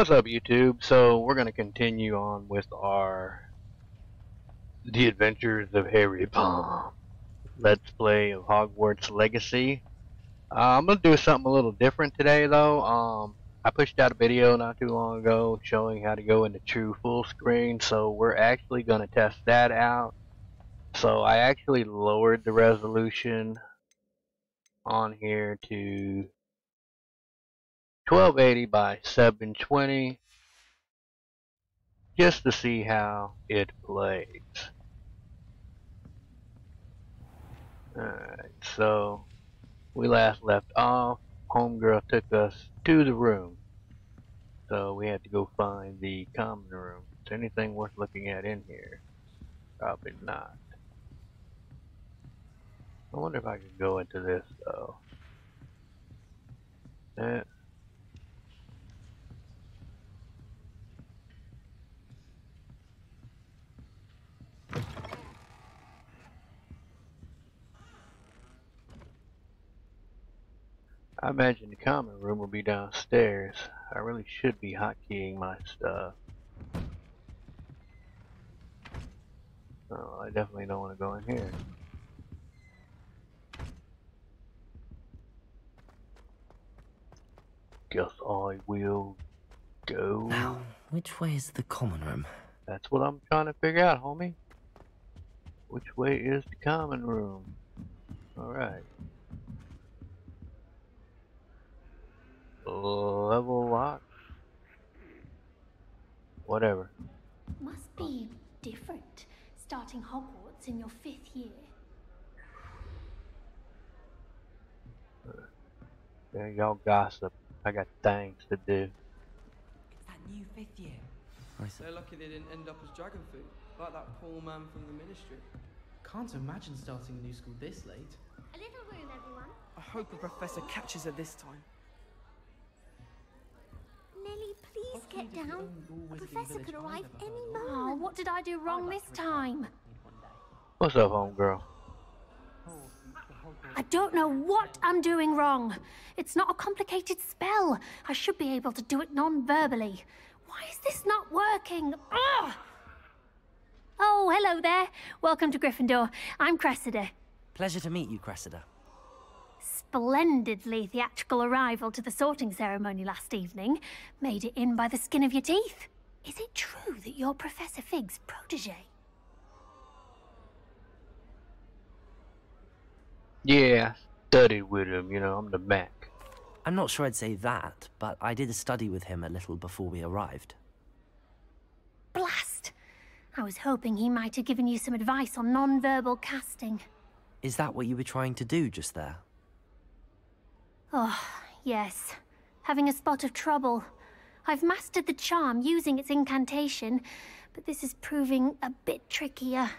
What's up, YouTube? So we're gonna continue on with our The Adventures of Harry Palm Let's Play of Hogwarts Legacy. Uh, I'm gonna do something a little different today, though. Um, I pushed out a video not too long ago showing how to go into true full screen, so we're actually gonna test that out. So I actually lowered the resolution on here to 1280 by 720 just to see how it plays. Alright, so we last left off. Homegirl took us to the room. So we had to go find the common room. Is anything worth looking at in here? Probably not. I wonder if I could go into this though. Eh, I imagine the common room will be downstairs. I really should be hotkeying my stuff. Oh, I definitely don't want to go in here. Guess I will go. Now, which way is the common room? That's what I'm trying to figure out, homie. Which way is the common room? Alright. Level lock? Whatever. Must be different starting Hogwarts in your fifth year. Yeah, y'all gossip. I got things to do. It's that new fifth year. I see. They're lucky they didn't end up as dragon food, like that poor man from the ministry. Can't imagine starting a new school this late. A little room, everyone. I hope the professor catches her this time. Nellie, please get just the down. A professor could arrive any heard moment. Oh, what did I do wrong this time? What's up, homegirl? I don't know what I'm doing wrong. It's not a complicated spell. I should be able to do it non-verbally. Why is this not working? Ugh! Oh, hello there. Welcome to Gryffindor. I'm Cressida. Pleasure to meet you, Cressida. Splendidly theatrical arrival to the sorting ceremony last evening. Made it in by the skin of your teeth. Is it true that you're Professor Fig's protege? Yeah, studied with him, you know, I'm the Mac. I'm not sure I'd say that, but I did a study with him a little before we arrived. Blast! I was hoping he might have given you some advice on non-verbal casting. Is that what you were trying to do just there? Oh, yes. Having a spot of trouble. I've mastered the charm using its incantation, but this is proving a bit trickier.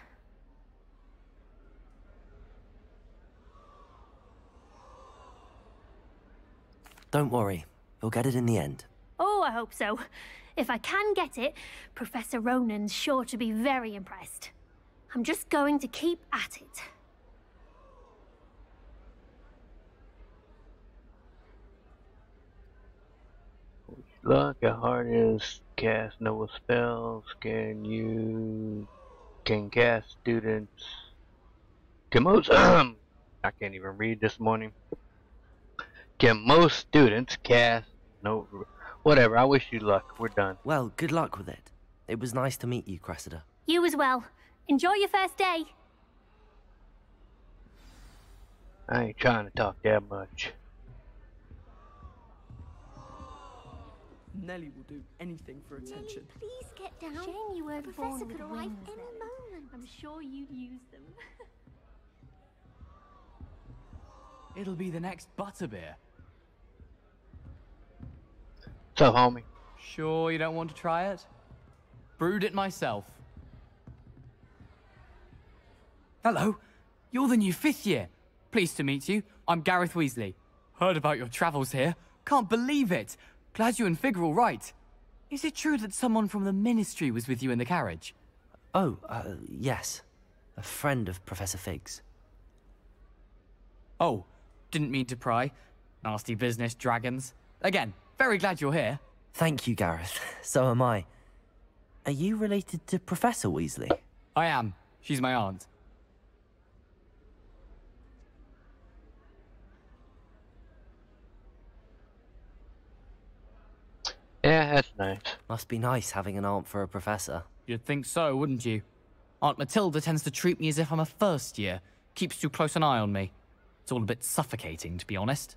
Don't worry, you'll get it in the end. Oh, I hope so. If I can get it, Professor Ronen's sure to be very impressed. I'm just going to keep at it. Luck, how hard is cast no spells? Can you can cast students? Can most I can't even read this morning. Can most students cast no whatever? I wish you luck. We're done. Well, good luck with it. It was nice to meet you, Cressida. You as well. Enjoy your first day. I ain't trying to talk that much. Nellie will do anything for attention. please get down. Shame you weren't Professor born could arrive wings, any moment. I'm sure you'd use them. It'll be the next butterbeer. What's up, homie? Sure you don't want to try it? Brewed it myself. Hello, you're the new fifth year. Pleased to meet you. I'm Gareth Weasley. Heard about your travels here. Can't believe it. Glad you and Fig are all right. Is it true that someone from the ministry was with you in the carriage? Oh, uh, yes. A friend of Professor Fig's. Oh, didn't mean to pry. Nasty business, dragons. Again, very glad you're here. Thank you, Gareth. So am I. Are you related to Professor Weasley? I am. She's my aunt. Yeah, that's nice. Must be nice having an aunt for a professor. You'd think so, wouldn't you? Aunt Matilda tends to treat me as if I'm a first year, keeps too close an eye on me. It's all a bit suffocating, to be honest.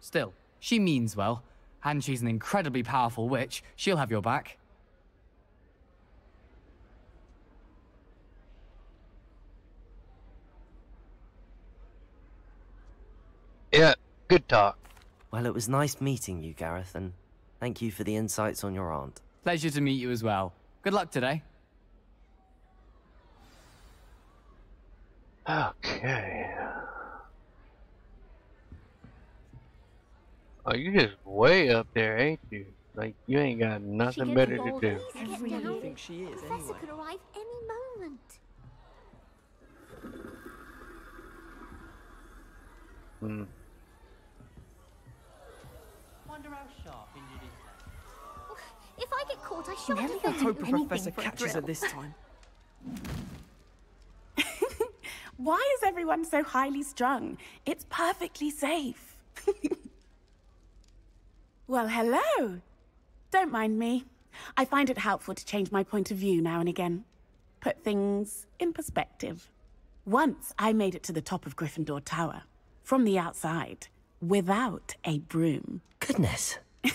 Still, she means well, and she's an incredibly powerful witch. She'll have your back. Yeah, good talk. Well, it was nice meeting you, Gareth, and thank you for the insights on your aunt. Pleasure to meet you as well. Good luck today. Okay. Oh, you just way up there, ain't you? Like you ain't got nothing better to do. I really think she is, Professor anyway. could arrive any moment. Hmm. Wonder how sharp If I get caught, I shan't Really? I defend hope the anything professor catches her this time. Why is everyone so highly strung? It's perfectly safe. well, hello. Don't mind me. I find it helpful to change my point of view now and again. Put things in perspective. Once I made it to the top of Gryffindor Tower, from the outside, without a broom. Goodness.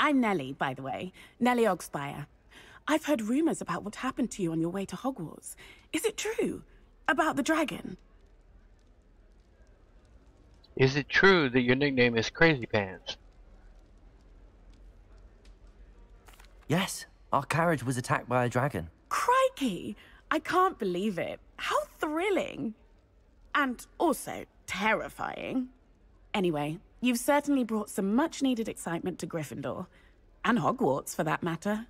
I'm Nellie, by the way. Nellie Oggspire. I've heard rumors about what happened to you on your way to Hogwarts. Is it true? About the dragon? Is it true that your nickname is Crazy Pants? Yes, our carriage was attacked by a dragon. Crikey! I can't believe it. How thrilling! And also terrifying. Anyway, you've certainly brought some much needed excitement to Gryffindor. And Hogwarts, for that matter.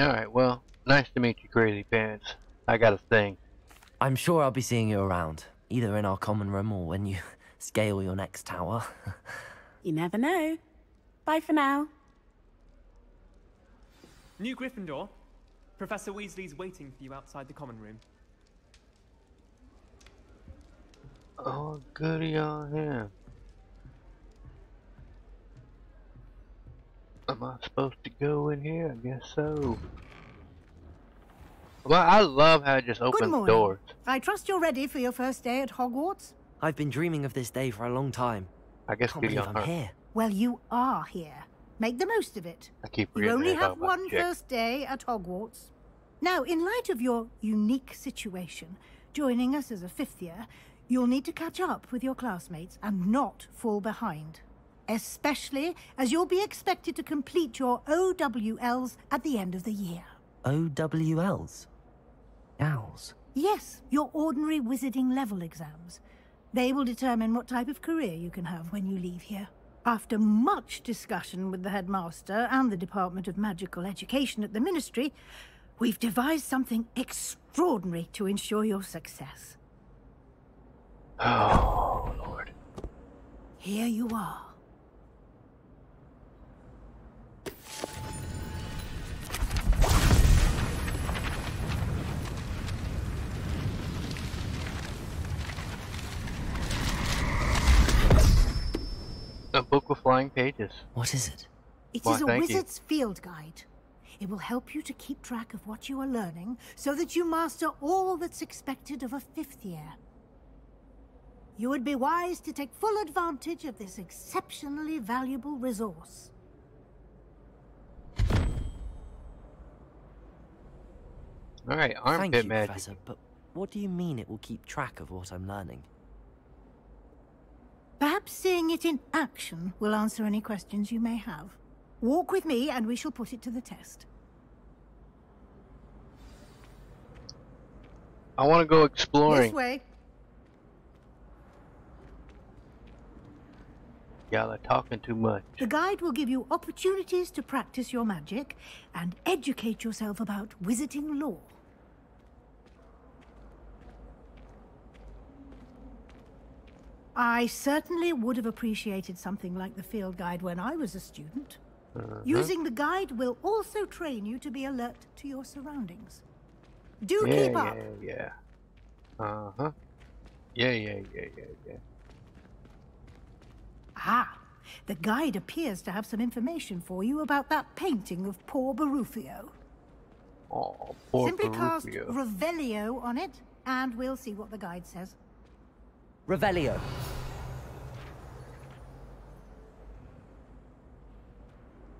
Alright, well, nice to meet you, Crazy Pants. I got a thing. I'm sure I'll be seeing you around, either in our common room or when you scale your next tower. You never know. Bye for now. New Gryffindor. Professor Weasley's waiting for you outside the common room. Oh, goody on him. Am I supposed to go in here? I guess so. Well, I love how it just Good opens morning. doors. I trust you're ready for your first day at Hogwarts. I've been dreaming of this day for a long time. I guess Can't believe I'm her. here. Well, you are here. Make the most of it. I keep You reading only that have about my one day at Hogwarts. Now, in light of your unique situation, joining us as a fifth year, you'll need to catch up with your classmates and not fall behind. Especially as you'll be expected to complete your OWLs at the end of the year. OWLs? Owls. Yes, your ordinary wizarding level exams. They will determine what type of career you can have when you leave here. After much discussion with the headmaster and the Department of Magical Education at the Ministry, we've devised something extraordinary to ensure your success. Oh, Lord. Here you are. A book with flying pages. What is it? It is Why, a thank you. wizard's field guide. It will help you to keep track of what you are learning so that you master all that's expected of a fifth year. You would be wise to take full advantage of this exceptionally valuable resource. Alright, Thank armpit you, magic. Professor, but what do you mean it will keep track of what I'm learning? Perhaps seeing it in action will answer any questions you may have. Walk with me and we shall put it to the test. I want to go exploring. This way. Y'all are talking too much. The guide will give you opportunities to practice your magic and educate yourself about wizarding lore. I certainly would have appreciated something like the field guide when I was a student. Using the guide will also train you to be alert to your surroundings. Do yeah, keep up. yeah, yeah. Uh huh. Yeah, yeah, yeah, yeah, yeah. Ah, the guide appears to have some information for you about that painting of poor Baruffio. Oh, poor Simply cast Baruffio. Revelio on it, and we'll see what the guide says. Revelio.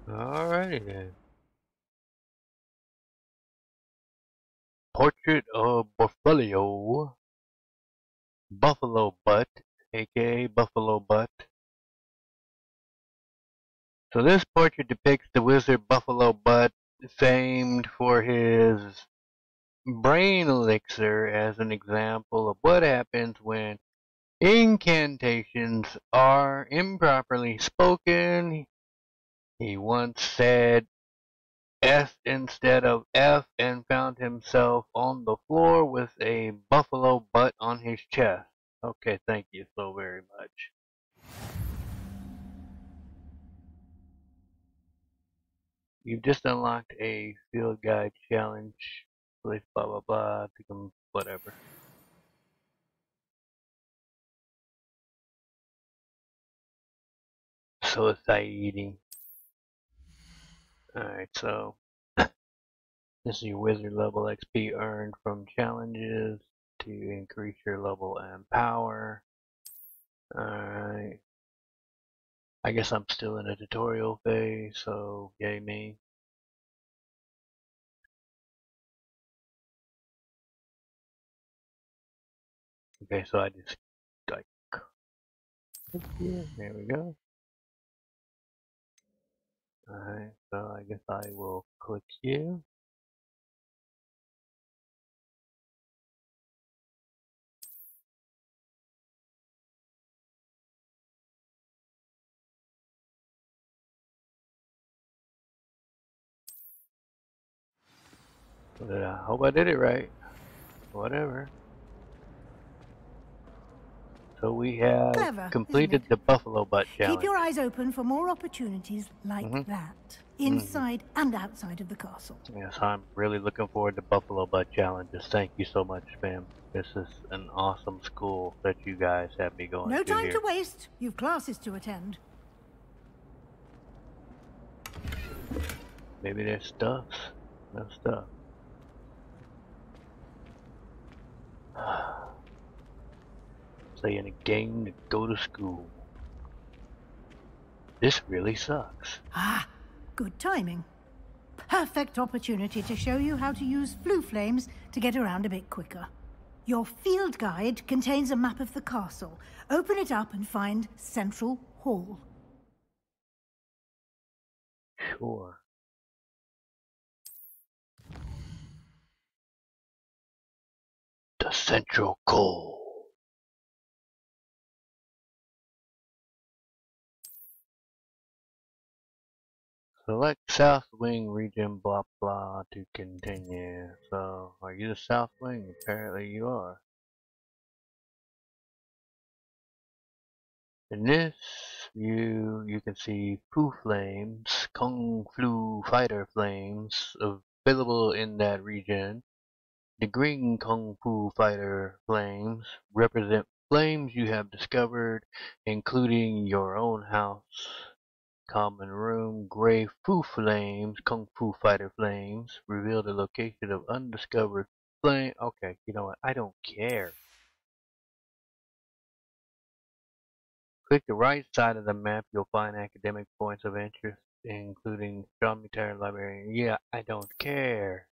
Alrighty then. Portrait of Buffalo. Buffalo Butt, aka Buffalo Butt. So this portrait depicts the wizard Buffalo Butt, famed for his brain elixir as an example of what happens when incantations are improperly spoken. He once said S instead of F and found himself on the floor with a buffalo butt on his chest. Okay, thank you so very much. You've just unlocked a field guide challenge. Place blah blah blah. Become whatever. So exciting. Alright, so this is your wizard level XP earned from challenges to increase your level and power. Alright. I guess I'm still in a tutorial phase, so yay me. Okay, so I just like click here. There we go. Alright, so I guess I will click here. But I hope I did it right. Whatever. So we have Clever, completed the Buffalo Butt challenge. Keep your eyes open for more opportunities like Mhm. that, inside and outside of the castle. Yes, I'm really looking forward to Buffalo Butt challenges. Thank you so much, fam. This is an awesome school that you guys have me going No to time here. to waste. You've classes to attend. Maybe there's stuff. No stuff. Playing a game to go to school. This really sucks. Ah, good timing. Perfect opportunity to show you how to use blue flames to get around a bit quicker. Your field guide contains a map of the castle. Open it up and find Central Hall. Sure. The Central Core. Select South Wing region, blah blah, to continue. So, are you the South Wing? Apparently you are. In this view, you can see Fu Flames, Kung Flu Fighter Flames, available in that region. The green Kung Fu Fighter Flames represent flames you have discovered, including your own house. Common room, gray Fu Flames, Kung Fu Fighter Flames, reveal the location of undiscovered flame. Okay, you know what? I don't care. Click the right side of the map, you'll find academic points of interest, including Dormitory Library. Yeah, I don't care.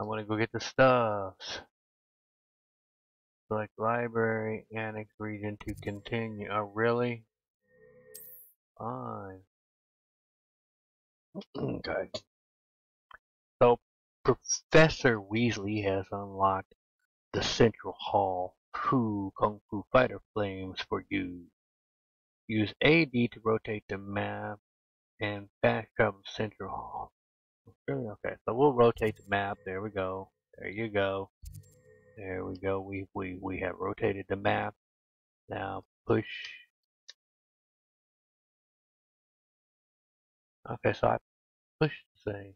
I want to go get the stuffs. Select Library, Annex Region to continue. Oh, really? Fine. okay. So, Professor Weasley has unlocked the Central Hall Fu Kung Fu Fighter Flames for you. Use AD to rotate the map and back up Central Hall. Really? Okay, so we'll rotate the map. There we go. There you go. There we go. We we we have rotated the map. Now push. Okay, so I push the thing.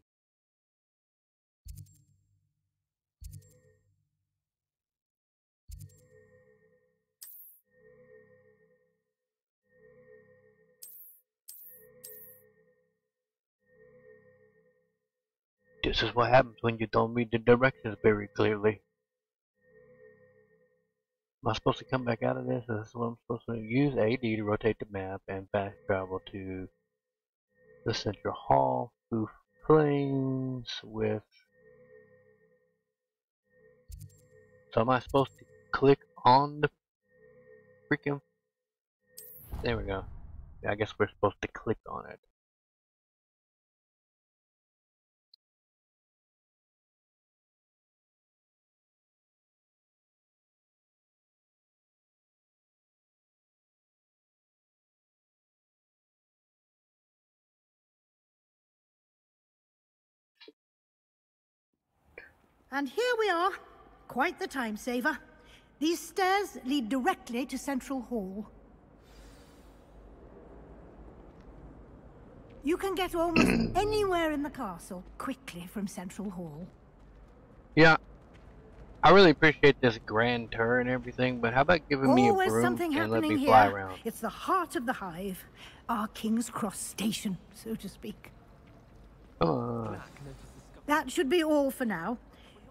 This is what happens when you don't read the directions very clearly. Am I supposed to come back out of this? Is this what I'm supposed to use AD to rotate the map and fast travel to the central hall through flames with So am I supposed to click on the freaking there we go. I guess we're supposed to click on it. And here we are. Quite the time saver. These stairs lead directly to Central Hall. You can get almost anywhere in the castle quickly from Central Hall. Yeah. I really appreciate this grand tour and everything, but how about giving me a Always broom something and let happening me fly here. around? It's the heart of the hive. Our King's Cross station, so to speak. On. That should be all for now.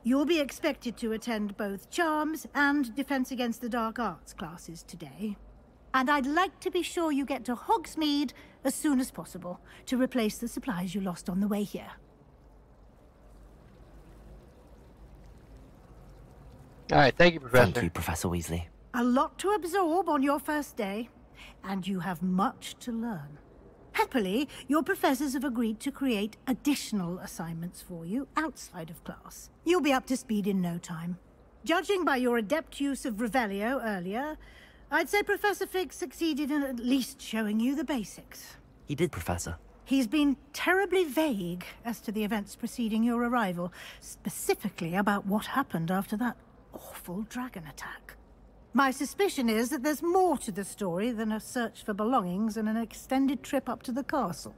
You'll be expected to attend both Charms and Defense Against the Dark Arts classes today. And I'd like to be sure you get to Hogsmeade as soon as possible to replace the supplies you lost on the way here. Alright, thank you, Professor. Thank you, Professor Weasley. A lot to absorb on your first day, and you have much to learn. Happily, your professors have agreed to create additional assignments for you outside of class. You'll be up to speed in no time. Judging by your adept use of Revelio earlier, I'd say Professor Fig succeeded in at least showing you the basics. He did, Professor. He's been terribly vague as to the events preceding your arrival, specifically about what happened after that awful dragon attack. My suspicion is that there's more to the story than a search for belongings and an extended trip up to the castle.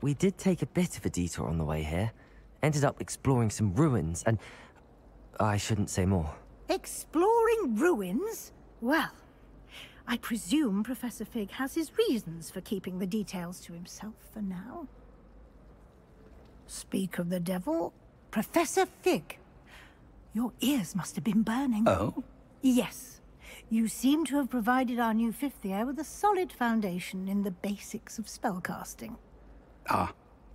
We did take a bit of a detour on the way here. Ended up exploring some ruins, and I shouldn't say more. Exploring ruins? Well, I presume Professor Fig has his reasons for keeping the details to himself for now. Speak of the devil, Professor Fig. Your ears must have been burning. Oh? Yes. You seem to have provided our new fifth year with a solid foundation in the basics of spellcasting. Ah,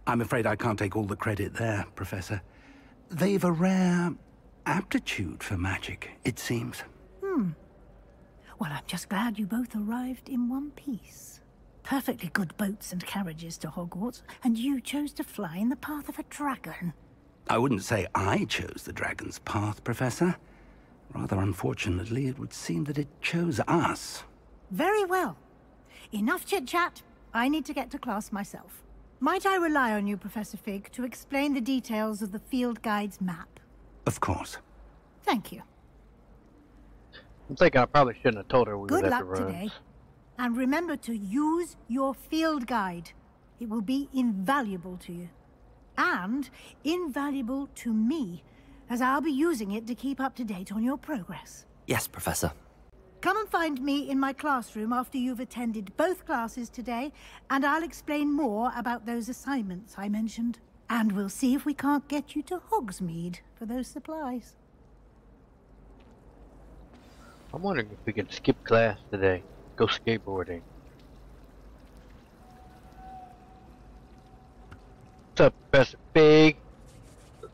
I'm afraid I can't take all the credit there, Professor. They've a rare aptitude for magic, it seems. Hmm. Well, I'm just glad you both arrived in one piece. Perfectly good boats and carriages to Hogwarts, and you chose to fly in the path of a dragon. I wouldn't say I chose the dragon's path, Professor. Rather unfortunately, it would seem that it chose us. Very well. Enough chit-chat. I need to get to class myself. Might I rely on you, Professor Fig, to explain the details of the field guide's map? Of course. Thank you. I'm thinking I probably shouldn't have told her we Good was at the luck rooms. today. And remember to use your field guide. It will be invaluable to you. And invaluable to me, as I'll be using it to keep up to date on your progress. Yes, Professor. Come and find me in my classroom after you've attended both classes today, and I'll explain more about those assignments I mentioned. And we'll see if we can't get you to Hogsmeade for those supplies. I'm wondering if we can skip class today. Go skateboarding. What's up, Professor Big?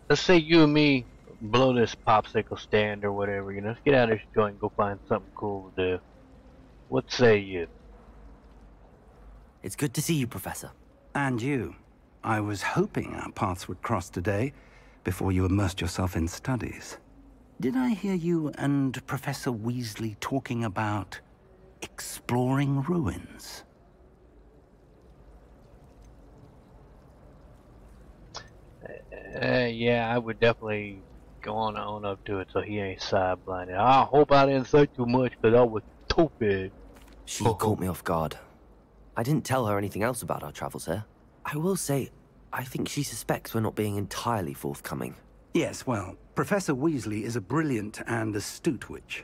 Let's say you and me blow this popsicle stand or whatever, you know. Let's get out of this joint and go find something cool to do. What say you? It's good to see you, Professor. And you. I was hoping our paths would cross today, before you immersed yourself in studies. Did I hear you and Professor Weasley talking about exploring ruins? Uh, Yeah, yeah, I would definitely go on and own up to it so he ain't side blinded. I hope I didn't say too much because I was stupid. She caught me off guard. I didn't tell her anything else about our travels here. I will say, I think she suspects we're not being entirely forthcoming. Yes, well, Professor Weasley is a brilliant and astute witch.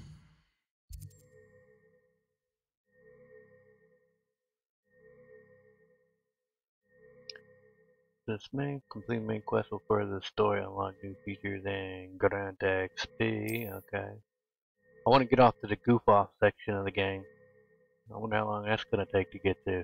This main complete main quest will further the story, unlock new features, and grant XP. Okay. I want to get off to the goof off section of the game. I wonder how long that's gonna take to get to.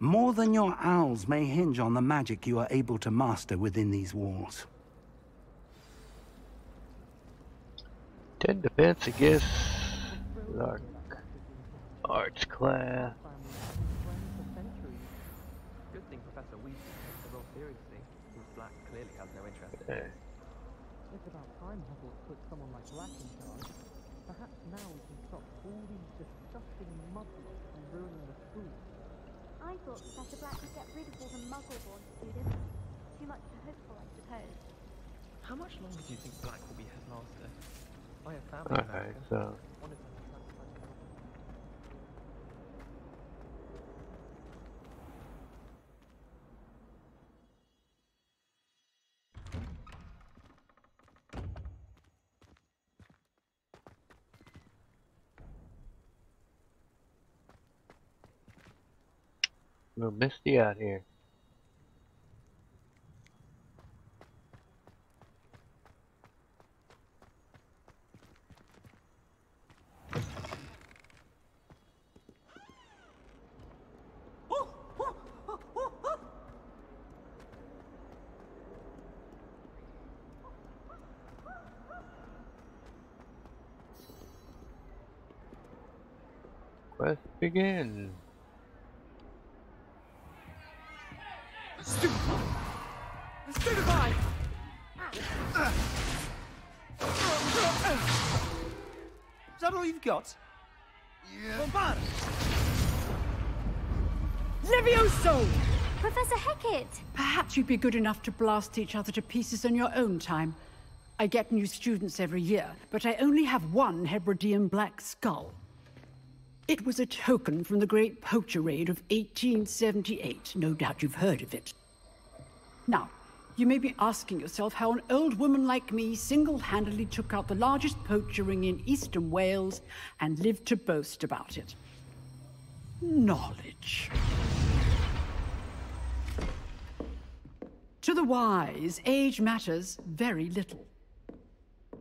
More than your owls may hinge on the magic you are able to master within these walls. 10 defense against dark arts class. Good thing Professor Weasley takes the role seriously, since Black clearly has no interest in Okay. it. It's about time Hogwarts put someone like Black in charge. Perhaps now we can stop all these disgusting muggles from ruining the school. I thought Professor Black would get rid of all the muggle-born students. Too much to hope for, I suppose. How much longer do you think Black will be headmaster? Oh, I have family Alright, America. so One of them was trapped by the government. a little misty out here. Quest begin. Stupefy! Is that all you've got? Yeah. Bombard! Levioso! Professor Hecat! Perhaps you'd be good enough to blast each other to pieces in your own time. I get new students every year, but I only have one Hebridean black skull. It was a token from the Great Poacher Raid of 1878. No doubt you've heard of it. Now, you may be asking yourself how an old woman like me single-handedly took out the largest poacher ring in eastern Wales and lived to boast about it. Knowledge. To the wise, age matters very little.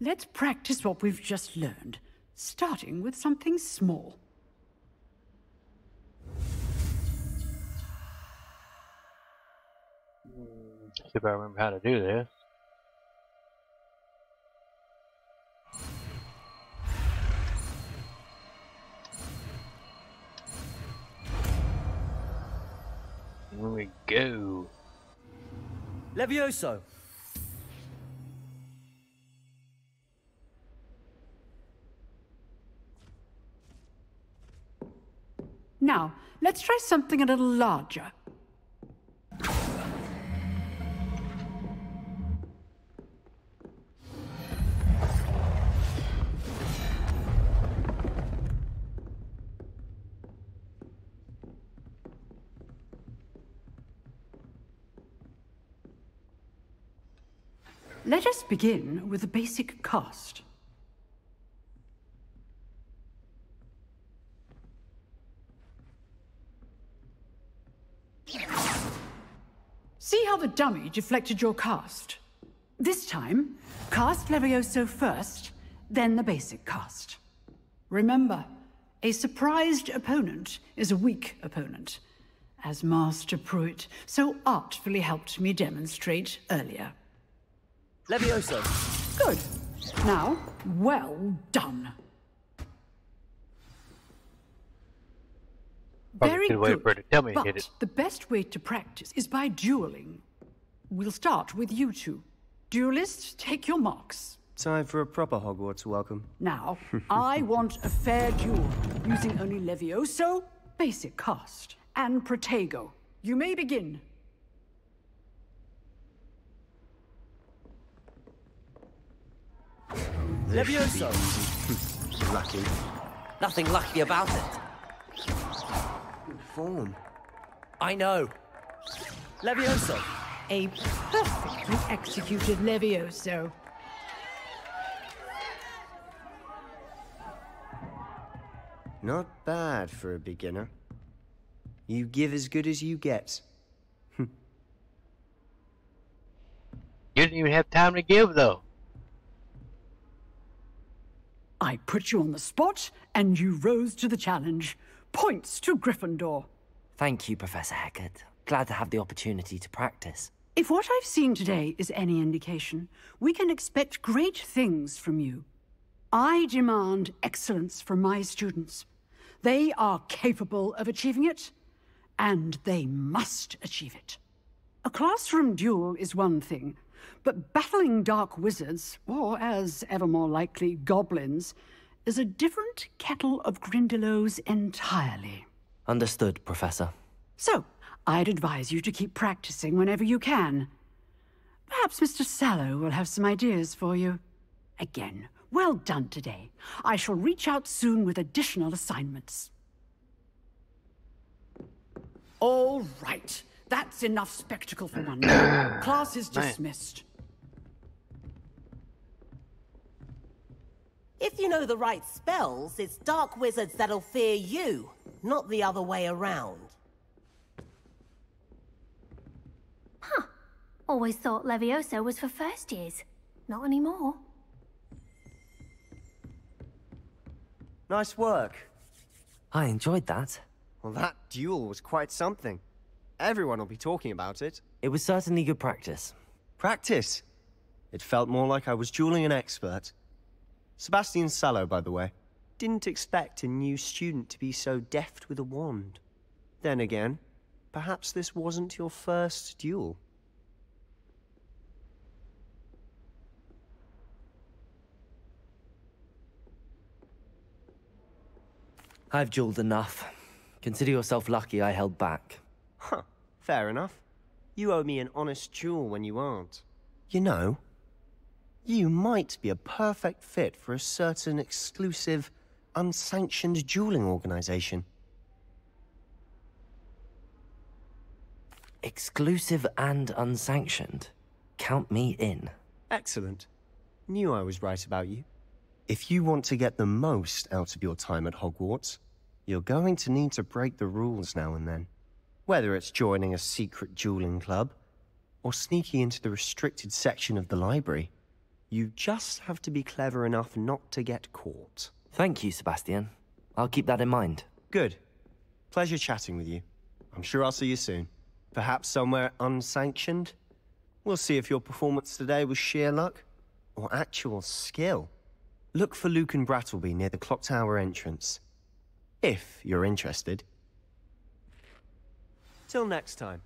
let's practice what we've just learned, starting with something small. See if I remember how to do this. Here we go. Levioso! Now, let's try something a little larger. Let us begin with a basic cast. See how the dummy deflected your cast? This time, cast Levioso first, then the basic cast. Remember, a surprised opponent is a weak opponent, as Master Prewett so artfully helped me demonstrate earlier. Levioso! Good. Now, well done. Very should wait good. for her tell me but hit it. the best way to practice is by dueling. We'll start with you two. Duelists, take your marks. Time for a proper Hogwarts welcome. Now, I want a fair duel, using only Levioso, basic cast, and Protego. You may begin. Levioso! Lucky. Nothing lucky about it. Good form. I know. Levioso! A perfectly executed Levioso. Not bad for a beginner. You give as good as you get. You didn't even have time to give, though. I put you on the spot, and you rose to the challenge. Points to Gryffindor. Thank you, Professor Hecat. Glad to have the opportunity to practice. If what I've seen today is any indication, we can expect great things from you. I demand excellence from my students. They are capable of achieving it, and they must achieve it. A classroom duel is one thing, but battling dark wizards, or as ever more likely, goblins, is a different kettle of Grindylows entirely. Understood, Professor. So, I'd advise you to keep practicing whenever you can. Perhaps Mr. Sallow will have some ideas for you. Again, well done today. I shall reach out soon with additional assignments. All right. That's enough spectacle for one day. Class is Man. dismissed. If you know the right spells, it's dark wizards that'll fear you, not the other way around. Huh. Always thought Levioso was for first years. Not anymore. Nice work. I enjoyed that. Well, that duel was quite something. Everyone will be talking about it. It was certainly good practice. Practice? It felt more like I was dueling an expert. Sebastian Sallow, by the way. Didn't expect a new student to be so deft with a wand. Then again, perhaps this wasn't your first duel. I've dueled enough. Consider yourself lucky I held back. Huh, fair enough. You owe me an honest duel when you aren't. You know, You might be a perfect fit for a certain exclusive, unsanctioned dueling organization. Exclusive and unsanctioned. Count me in. Excellent. Knew I was right about you. If you want to get the most out of your time at Hogwarts, you're going to need to break the rules now and then. Whether it's joining a secret dueling club, or sneaking into the restricted section of the library, you just have to be clever enough not to get caught. Thank you, Sebastian. I'll keep that in mind. Good. Pleasure chatting with you. I'm sure I'll see you soon. Perhaps somewhere unsanctioned? We'll see if your performance today was sheer luck or actual skill. Look for Lucan Brattleby near the clock tower entrance. If you're interested. Till next time.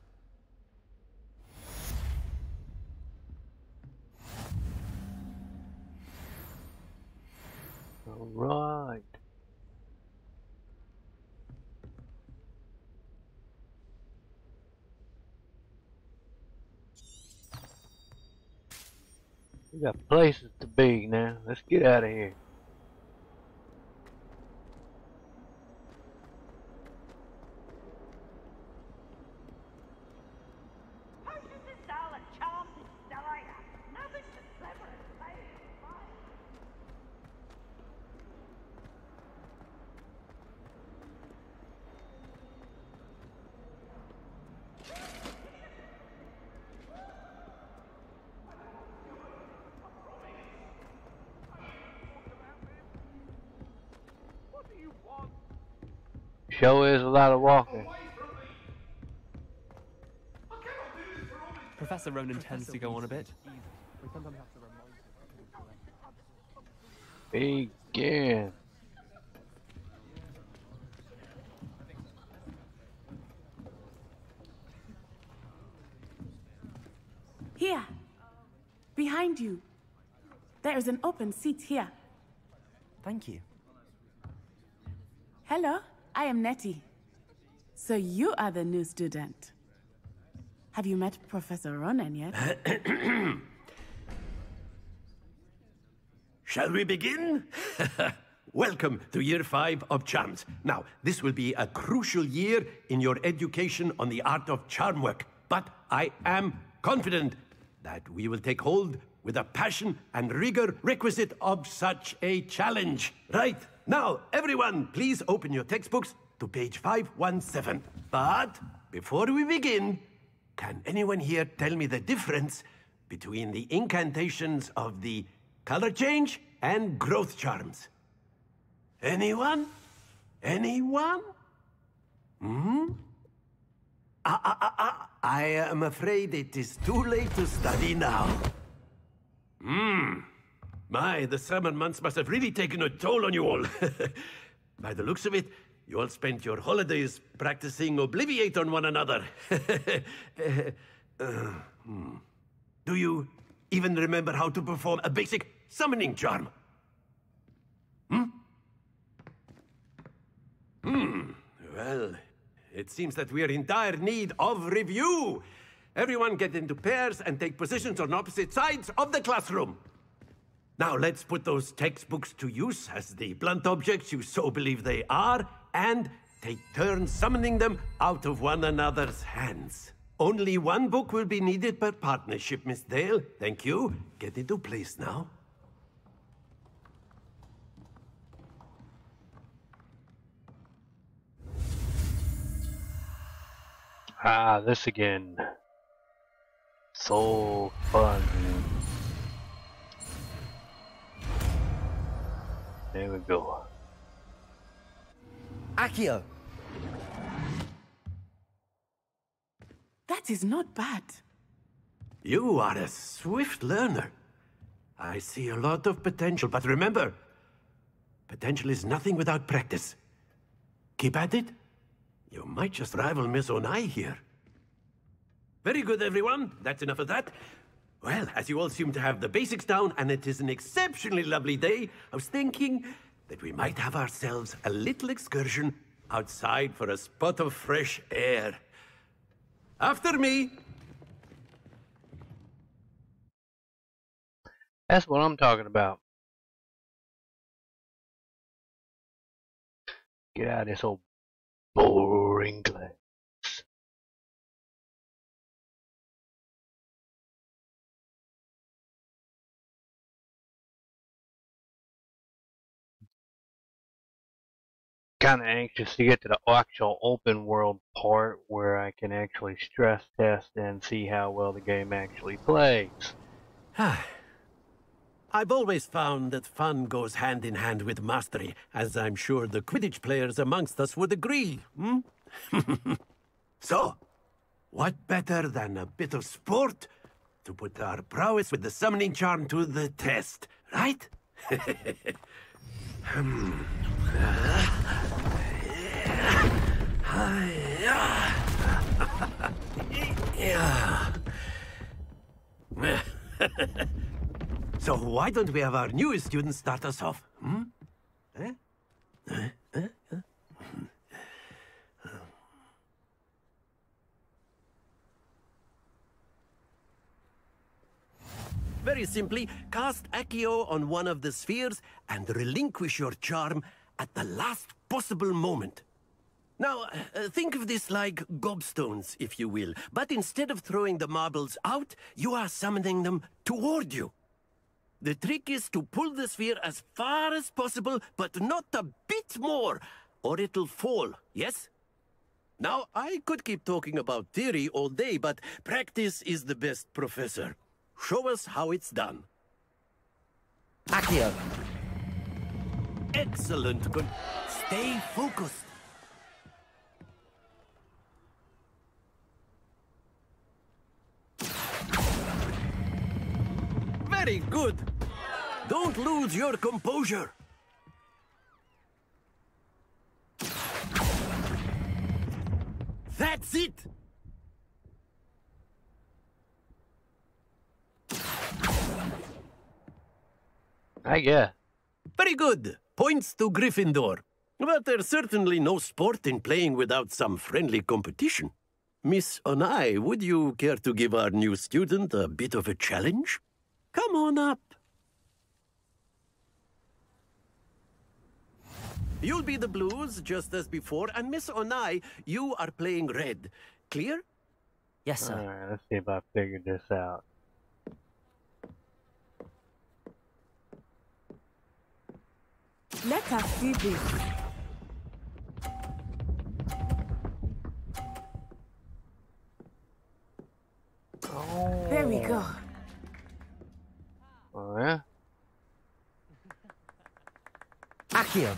All right. We got places to be now. Let's get out of here. Show is a lot of walking. Professor Ronen tends to go on a bit. Begin. Here. Behind you. There is an open seat here. Thank you. Hello, I am Nellie. So you are the new student. Have you met Professor Ronen yet? Shall we begin? Welcome to year five of charms. Now, this will be a crucial year in your education on the art of charm work, but I am confident that we will take hold with the passion and rigor requisite of such a challenge. Right, now, everyone, please open your textbooks to page 517. But before we begin, can anyone here tell me the difference between the incantations of the color change and growth charms? Anyone? Anyone? Hmm? Ah, ah, ah, ah. I am afraid it is too late to study now. Hmm. My, the summer months must have really taken a toll on you all. By the looks of it, you all spent your holidays practicing Obliviate on one another. Uh, hmm. Do you even remember how to perform a basic summoning charm? Hmm? Hmm. Well, it seems that we are in dire need of review. Everyone get into pairs and take positions on opposite sides of the classroom. Now let's put those textbooks to use as the blunt objects you so believe they are, and take turns summoning them out of one another's hands. Only one book will be needed per partnership, Miss Dale. Thank you. Get into place now. Ah, this again. So fun. There we go. Accio! That is not bad. You are a swift learner. I see a lot of potential, but remember, potential is nothing without practice. Keep at it. You might just rival Miss Onai here. Very good, everyone. That's enough of that. Well, as you all seem to have the basics down, and it is an exceptionally lovely day, I was thinking that we might have ourselves a little excursion outside for a spot of fresh air. After me! That's what I'm talking about. Get out of this old boring class. Kind of anxious to get to the actual open world part where I can actually stress test and see how well the game actually plays. I've always found that fun goes hand in hand with mastery, as I'm sure the Quidditch players amongst us would agree. Hmm? so, what better than a bit of sport to put our prowess with the summoning charm to the test, right? Hmm. so why don't we have our newest student start us off? Hmm? Eh? Eh? Eh? Eh? Very simply, cast Accio on one of the spheres and relinquish your charm at the last possible moment. Now, uh, think of this like gobstones, if you will, but instead of throwing the marbles out, you are summoning them toward you. The trick is to pull the sphere as far as possible, but not a bit more, or it'll fall, yes? Now, I could keep talking about theory all day, but practice is the best professor. Show us how it's done. Accio. Excellent. Stay focused. Very good. Don't lose your composure. That's it. I guess. Very good. Points to Gryffindor. But there's certainly no sport in playing without some friendly competition. Miss Onai, would you care to give our new student a bit of a challenge? Come on up. You'll be the blues, just as before, and Miss Onai, you are playing red. Clear? Yes, sir. Alright, let's see if I figured this out. Let us see this. Oh. There we go. Oh, yeah? Accio.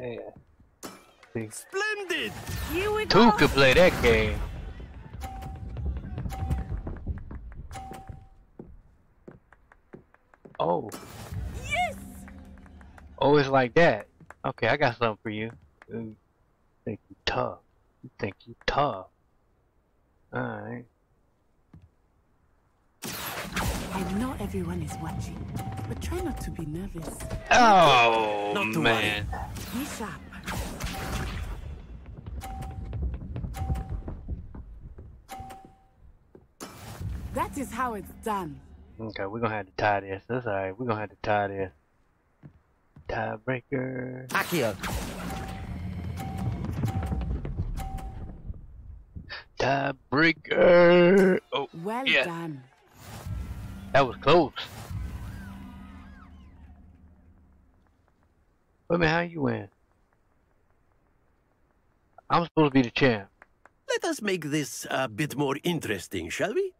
Yeah. See, Splendid! Here we two could play that game. Oh. Yes! Oh, it's like that. Okay, I got something for you. You think you tough. You think you tough. Alright. I know everyone is watching, but try not to be nervous. Oh, Not to man. Be sharp. That is how it's done. Okay, we're gonna have to tie this. That's alright. We're gonna have to tie this. Tiebreaker. Accio. Tiebreaker. Oh, Well yeah. done. That was close. Wait a minute, how you win? I'm supposed to be the champ. Let us make this a bit more interesting, shall we?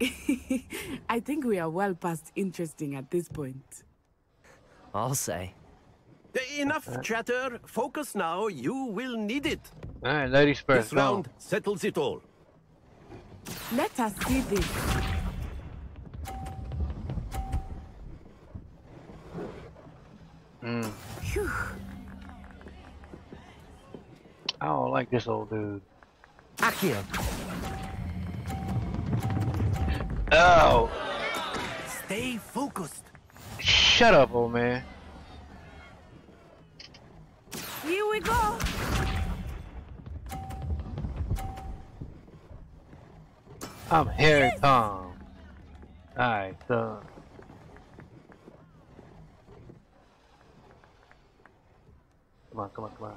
I think we are well past interesting at this point. I'll say. Enough chatter. Focus now. You will need it. Alright, ladies first. This round settles it all. Let us see this. Mm. Phew. I don't like this old dude. Accio. Oh! Stay focused. Shut up, old man. Here we go. I'm Harry Tom. Alright, so. Come on, come on, come on.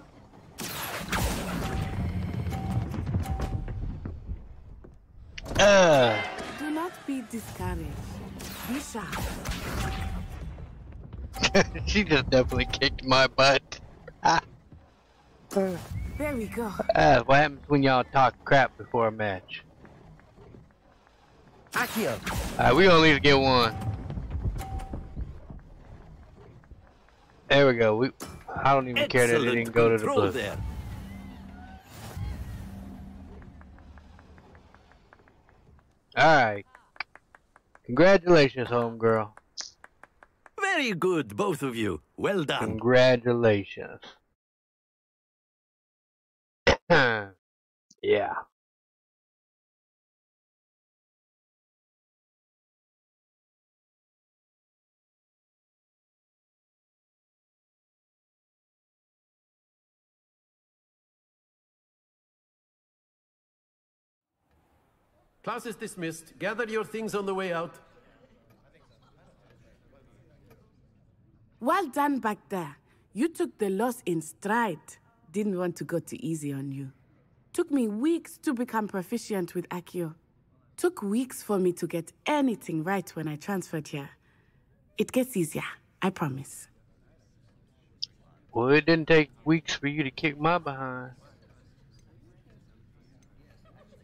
Uh, Do not be discouraged. Be sharp. she just definitely kicked my butt. Ah, There we go. ah, what happens when y'all talk crap before a match? Accio! Alright, we gonna at least get one. There we go. We, I don't even care that it didn't go to the control blue. there. Alright. Congratulations, homegirl. Very good, both of you. Well done. Congratulations. yeah. Class is dismissed. Gather your things on the way out. Well done back there. You took the loss in stride. Didn't want to go too easy on you. Took me weeks to become proficient with Accio. Took weeks for me to get anything right when I transferred here. It gets easier, I promise. Well, it didn't take weeks for you to kick my behind.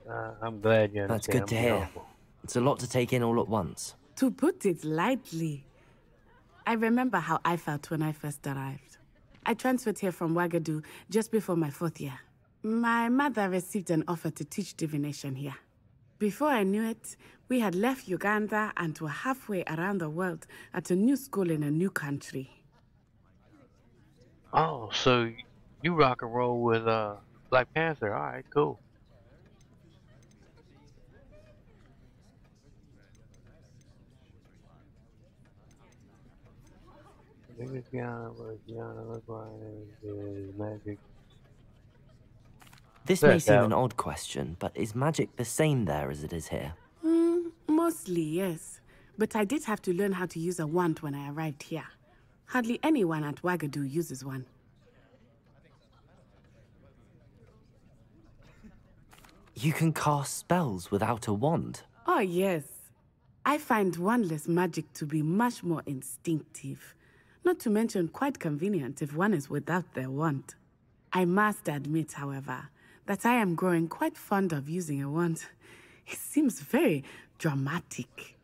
Uh, I'm glad you understand. That's good I'm to hear. grateful. It's a lot to take in all at once. To put it lightly, I remember how I felt when I first arrived. I transferred here from Wagadu just before my fourth year. My mother received an offer to teach divination here. Before I knew it, we had left Uganda and were halfway around the world at a new school in a new country. Oh, so you rock and roll with uh Black Panther? All right, cool. Biggest Gianna was Gianna look like is magic. This Fair may seem an odd question, but is magic the same there as it is here? Hmm, mostly, yes. But I did have to learn how to use a wand when I arrived here. Hardly anyone at Wagadu uses one. You can cast spells without a wand. Oh, yes. I find wandless magic to be much more instinctive. Not to mention quite convenient if one is without their wand. I must admit, however, that I am growing quite fond of using a wand. It seems very dramatic.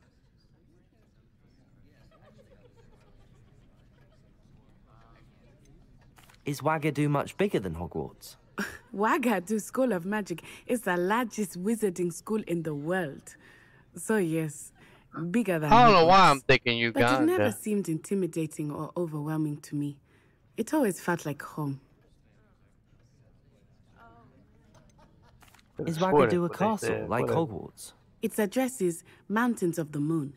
Is Wagadu much bigger than Hogwarts? Wagadu School of Magic is the largest wizarding school in the world. So, yes, bigger than. I don't know why I'm thinking But it never seemed intimidating or overwhelming to me. It always felt like home. Is That's what it- Wagadu a castle, said, like. Hogwarts? Its address is Mountains of the Moon.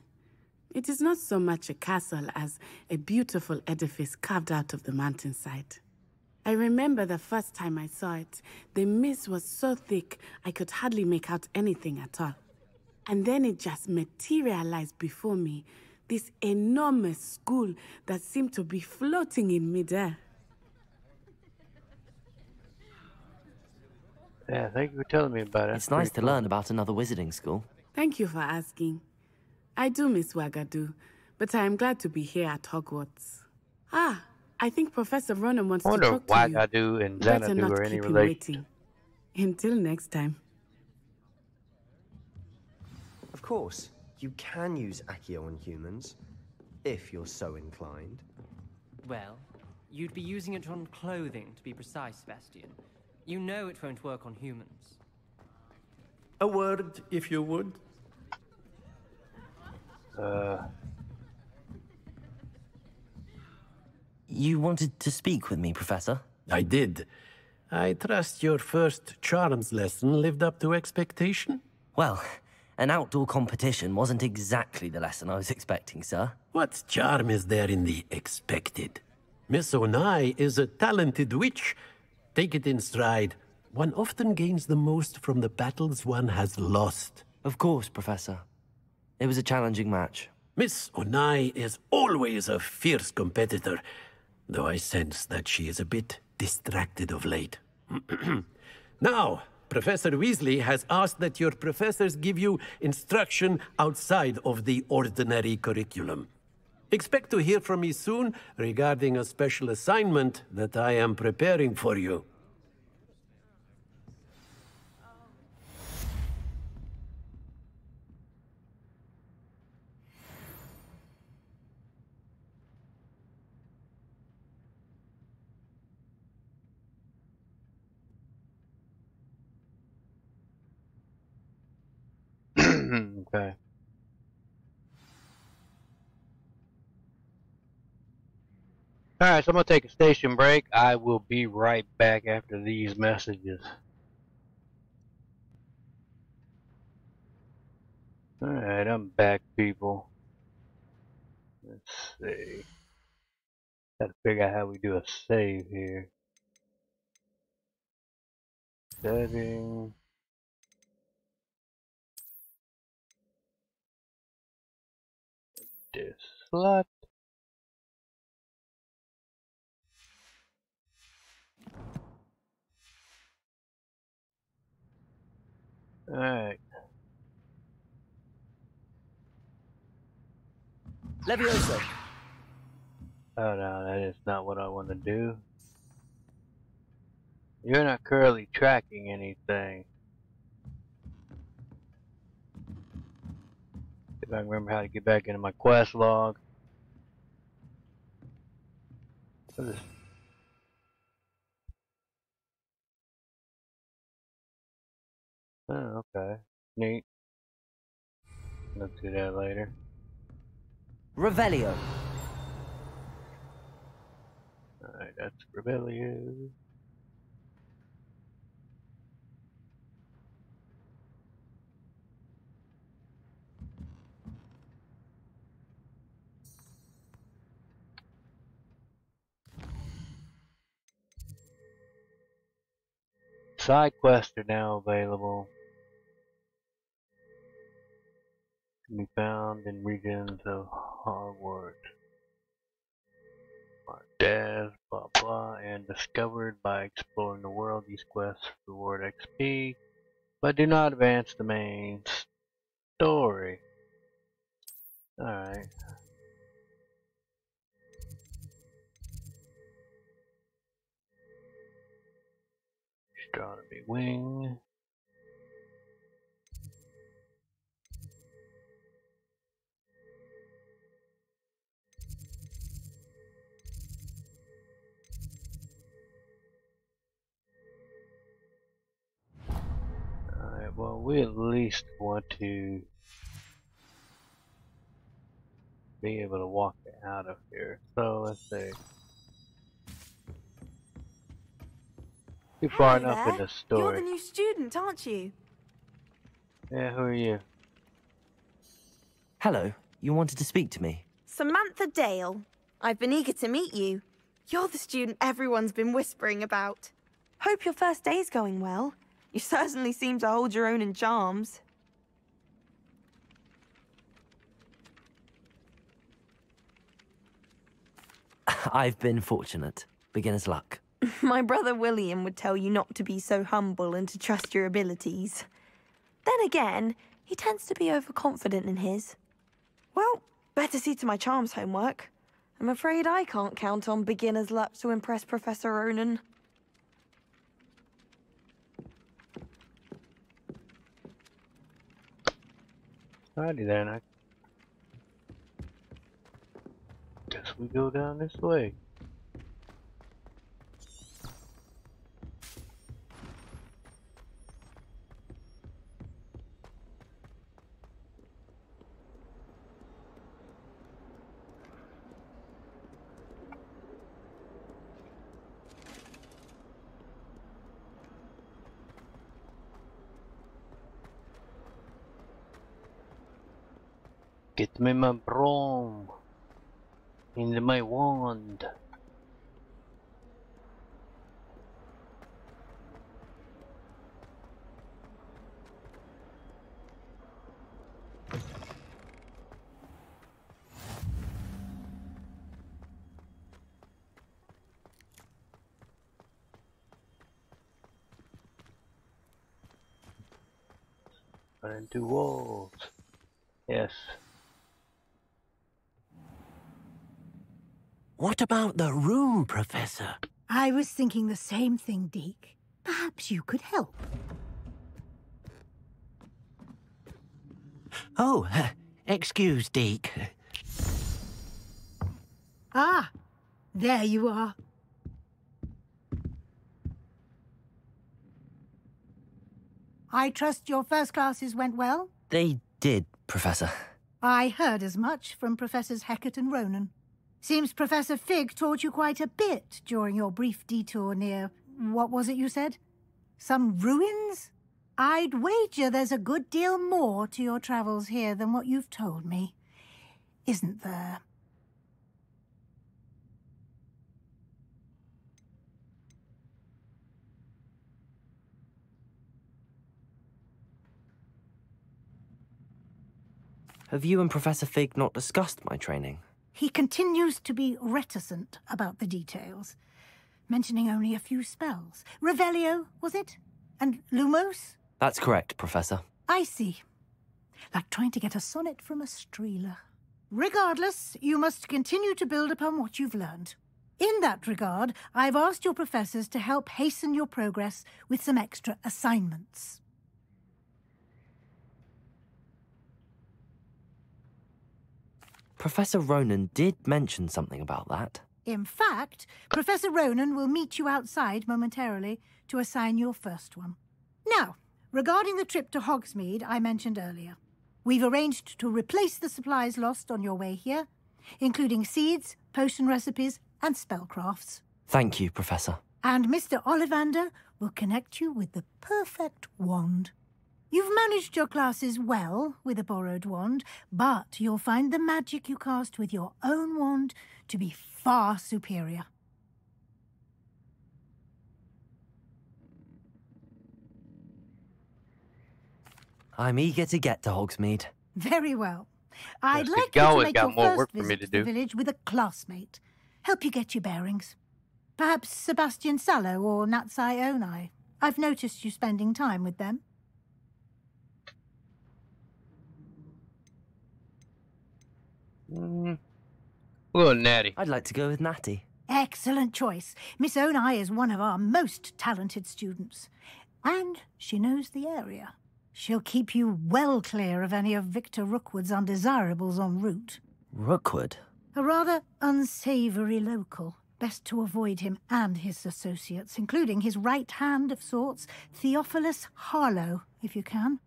It is not so much a castle as a beautiful edifice carved out of the mountainside. I remember the first time I saw it, the mist was so thick I could hardly make out anything at all. And then it just materialized before me this enormous school that seemed to be floating in midair. Yeah, thank you for telling me about it. It's nice to learn about another wizarding school. Thank you for asking. I do miss Wagadu, but I am glad to be here at Hogwarts. Ah, I think Professor Ronen wants I to wonder talk if to you. Wagadu and Better Xanadu not are any keep him waiting. Until next time. Course, you can use Accio on humans, if you're so inclined. Well, you'd be using it on clothing, to be precise, Sebastian. You know it won't work on humans. A word, if you would. Uh, You wanted to speak with me, Professor? I did. I trust your first charms lesson lived up to expectation? Well, an outdoor competition wasn't exactly the lesson I was expecting, sir. What charm is there in the expected? Miss Onai is a talented witch, take it in stride. One often gains the most from the battles one has lost. Of course, Professor. It was a challenging match. Miss Onai is always a fierce competitor, though I sense that she is a bit distracted of late. now, Professor Weasley has asked that your professors give you instruction outside of the ordinary curriculum. Expect to hear from me soon regarding a special assignment that I am preparing for you. okay. Alright, so I'm to take a station break. I will be right back after these messages. Alright, I'm back, people. Let's see. Gotta figure out how we do a save here. Setting. This slot. Alright. Levioso. Oh no, that is not what I want to do. You're not currently tracking anything. If I remember how to get back into my quest log. What is Oh, okay. Neat. Let's do that later. Revelio. Alright, that's Revelio. Side quests are now available. Can be found in regions of Hogwarts. Death, blah blah, and discovered by exploring the world. These quests reward XP, but do not advance the main story. Alright. Astronomy wing. Alright, well, we at least want to be able to walk out of here. So let's see. Too far Hey enough there. in the You're the new student, aren't you? Yeah, who are you? Hello. You wanted to speak to me? Samantha Dale. I've been eager to meet you. You're the student everyone's been whispering about. Hope your first day's going well. You certainly seem to hold your own in charms. I've been fortunate. Beginner's luck. My brother William would tell you not to be so humble and to trust your abilities. Then again, he tends to be overconfident in his. Well, better see to my charms homework. I'm afraid I can't count on beginner's luck to impress Professor Ronen. Alrighty then, I guess we go down this way. with my broom and my wand. Run into walls. Yes. What about the room, Professor? I was thinking the same thing, Deek. Perhaps you could help. Oh, uh, excuse, Deek. Ah, there you are. I trust your first classes went well? They did, Professor. I heard as much from Professors Hecat and Ronen. Seems Professor Fig taught you quite a bit during your brief detour near... what was it you said? Some ruins? I'd wager there's a good deal more to your travels here than what you've told me. Isn't there? Have you and Professor Fig not discussed my training? He continues to be reticent about the details, mentioning only a few spells. Revelio, was it? And Lumos? That's correct, Professor. I see. Like trying to get a sonnet from a streeler. Regardless, you must continue to build upon what you've learned. In that regard, I've asked your professors to help hasten your progress with some extra assignments. Professor Ronen did mention something about that. In fact, Professor Ronen will meet you outside momentarily to assign your first one. Now, regarding the trip to Hogsmeade I mentioned earlier, we've arranged to replace the supplies lost on your way here, including seeds, potion recipes, and spellcrafts. Thank you, Professor. And Mr. Ollivander will connect you with the perfect wand. You've managed your classes well with a borrowed wand, but you'll find the magic you cast with your own wand to be far superior. I'm eager to get to Hogsmeade. Very well. I'd see, like you to make got your more first work visit to to the village with a classmate. Help you get your bearings. Perhaps Sebastian Sallow or Natsai Onai. I've noticed you spending time with them. Mm. A little natty. I'd like to go with Natty. Excellent choice. Miss Onai is one of our most talented students. And she knows the area. She'll keep you well clear of any of Victor Rookwood's undesirables en route. Rookwood? A rather unsavoury local. Best to avoid him and his associates, including his right hand of sorts, Theophilus Harlow, if you can.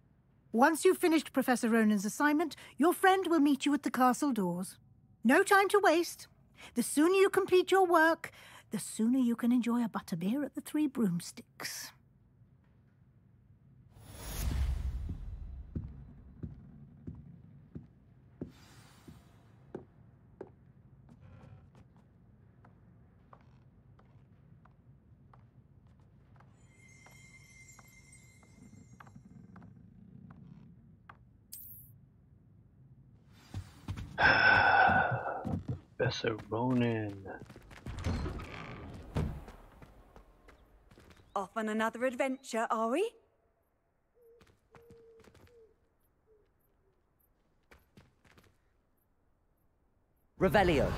Once you've finished Professor Ronen's assignment, your friend will meet you at the castle doors. No time to waste. The sooner you complete your work, the sooner you can enjoy a butterbeer at the Three Broomsticks. Professor Ronen. Off on another adventure, are we? Revelio.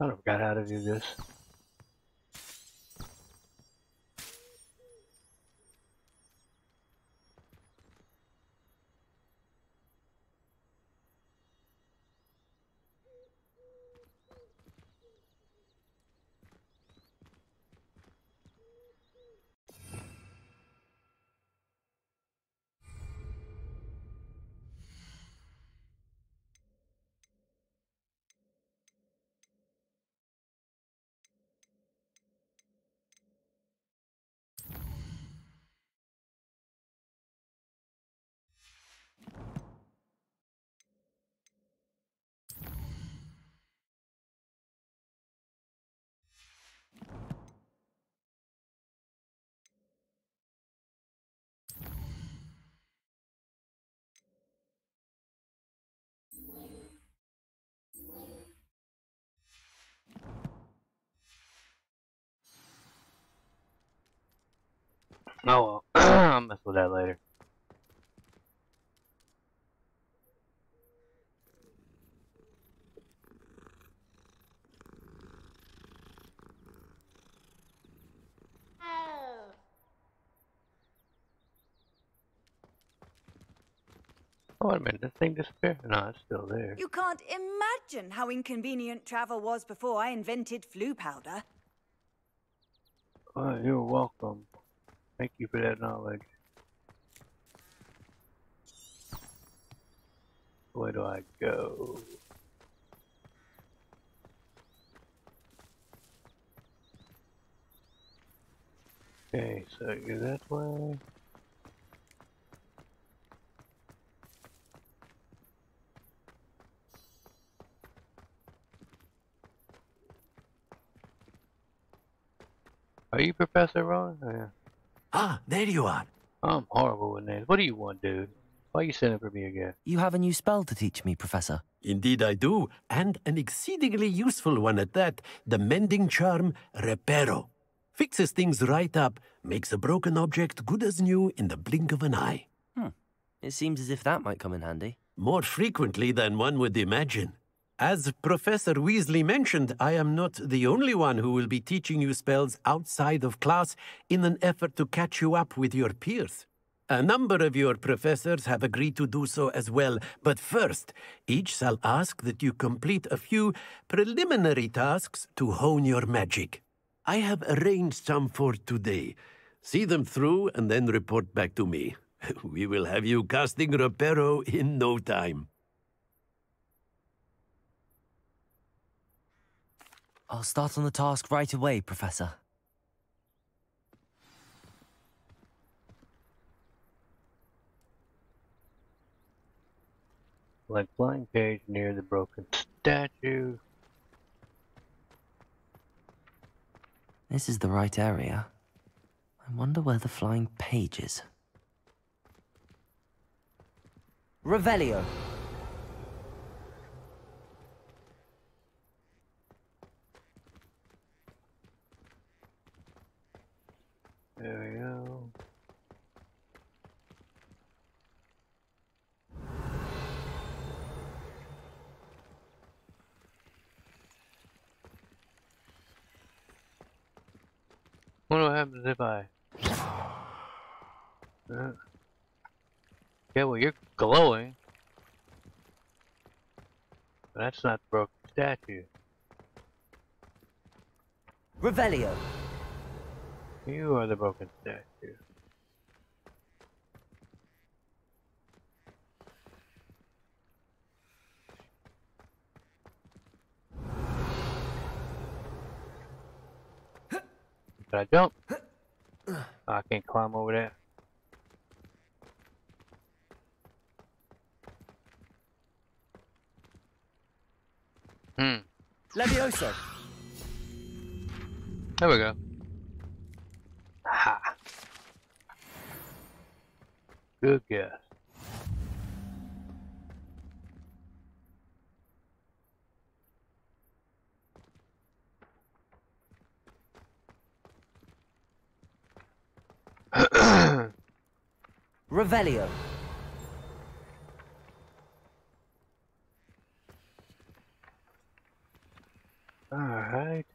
I to do this. Oh well, I'll mess with that later. Oh, wait a minute, this thing disappeared? No, it's still there. You can't imagine how inconvenient travel was before I invented Floo powder. Oh, you're welcome. Thank you for that knowledge. Where do I go? Okay, so you that way. Are you Professor Ron? Oh, yeah. Ah, there you are. I'm horrible with names. What do you want, dude? Why are you sending for me again? You have a new spell to teach me, Professor. Indeed, I do, and an exceedingly useful one at that the mending charm Reparo. Fixes things right up, makes a broken object good as new in the blink of an eye. Hmm. It seems as if that might come in handy. More frequently than one would imagine. As Professor Weasley mentioned, I am not the only one who will be teaching you spells outside of class in an effort to catch you up with your peers. A number of your professors have agreed to do so as well, but first, each shall ask that you complete a few preliminary tasks to hone your magic. I have arranged some for today. See them through and then report back to me. We will have you casting Reparo in no time. I'll start on the task right away, Professor. Like flying page near the broken statue. This is the right area. I wonder where the flying page is. Revelio. There we go. What happens if I... Uh, yeah, well, you're glowing. That's not broken statue. Revelio. You are the broken statue. Did I jump? Oh, I can't climb over there. Hmm. Levioso. There we go. Ha. Good guess. Revelio. Alright.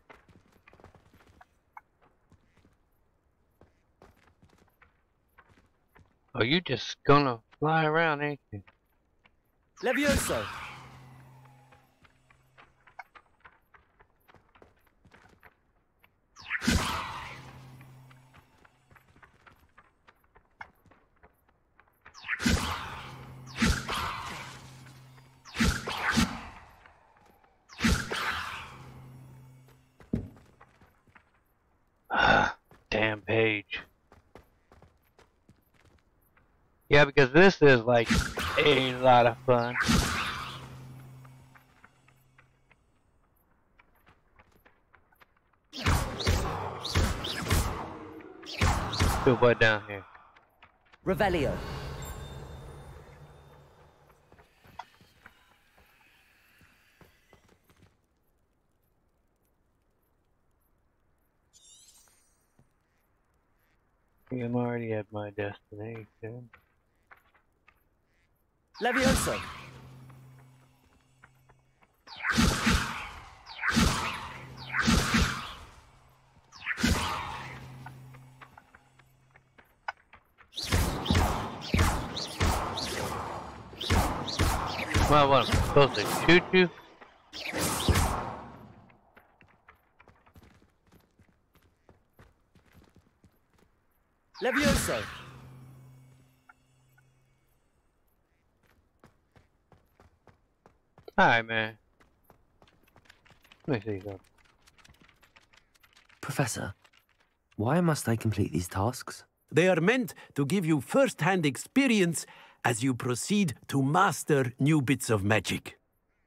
Oh, you just gonna fly around, ain't you? Levioso. Damn page. Yeah, because this is like a lot of fun. Go boy down here. Revelio. I'm already at my destination. Levioso. Well, what, I'm supposed to shoot you? Levioso. Hi, man. Let me see something. Professor, why must I complete these tasks? They are meant to give you first-hand experience as you proceed to master new bits of magic.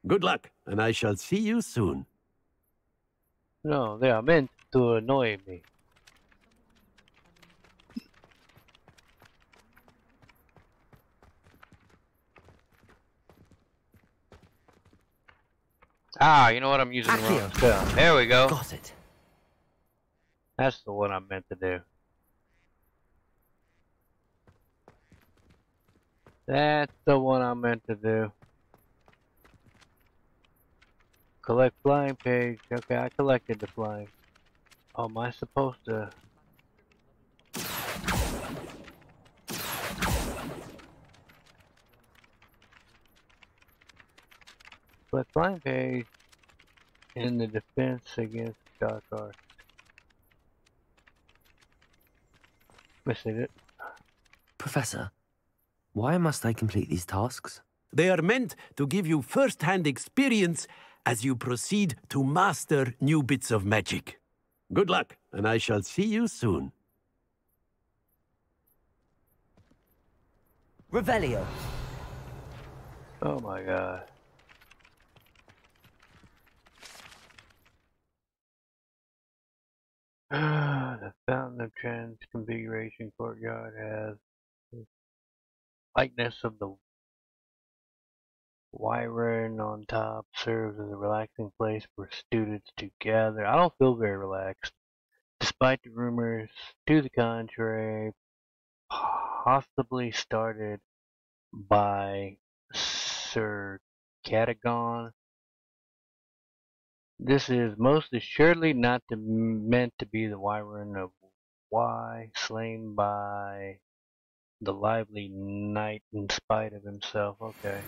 Good luck, and I shall see you soon. No, they are meant to annoy me. Ah, you know what? I'm using the wrong Accio. There we go. Got it. That's the one I meant to do. That's the one I meant to do. Collect flying page. Okay, I collected the flying. Oh, am I supposed to? Collect flying page in the defense against dark arts. Missing it. Professor, why must I complete these tasks? They are meant to give you first-hand experience as you proceed to master new bits of magic. Good luck, and I shall see you soon. Revelio. Oh my god. Ah, the Fountain of Transconfiguration Courtyard has the likeness of the Wyvern on top serves as a relaxing place for students to gather. I don't feel very relaxed. Despite the rumors to the contrary, possibly started by Sir Cadogan. This is most assuredly not the, meant to be the Wyvern of Wye, slain by the lively knight in spite of himself. Okay.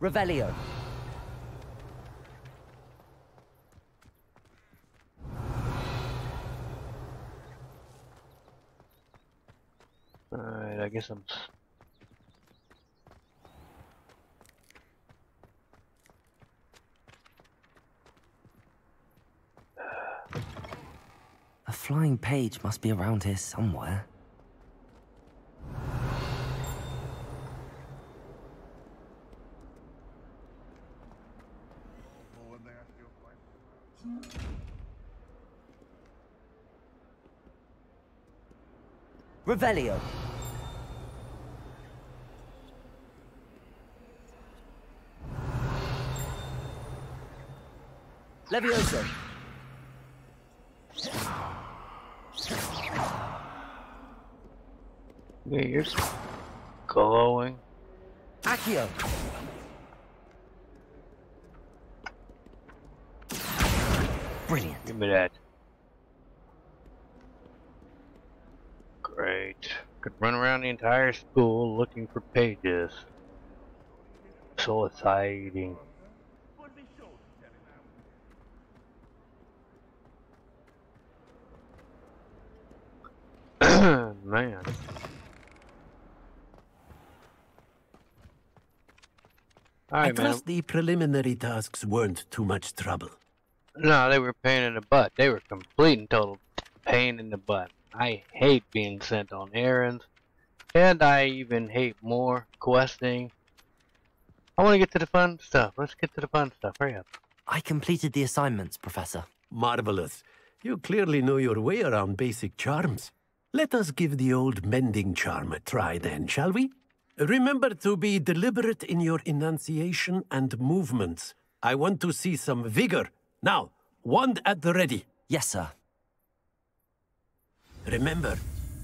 Revelio. Alright, I guess I'm. A flying page must be around here somewhere. Revelio. Levioso. Yeah, you're glowing. Accio. Brilliant. Give me that. Great. Could run around the entire school looking for pages. So exciting. Man. I Alright, man. trust the preliminary tasks weren't too much trouble. No, they were pain in the butt. They were complete and total pain in the butt. I hate being sent on errands, and I even hate more questing. I want to get to the fun stuff. Let's get to the fun stuff. Hurry up. I completed the assignments, Professor. Marvelous. You clearly know your way around basic charms. Let us give the old mending charm a try then, shall we? Remember to be deliberate in your enunciation and movements. I want to see some vigor. Now, wand at the ready. Yes, sir. Remember,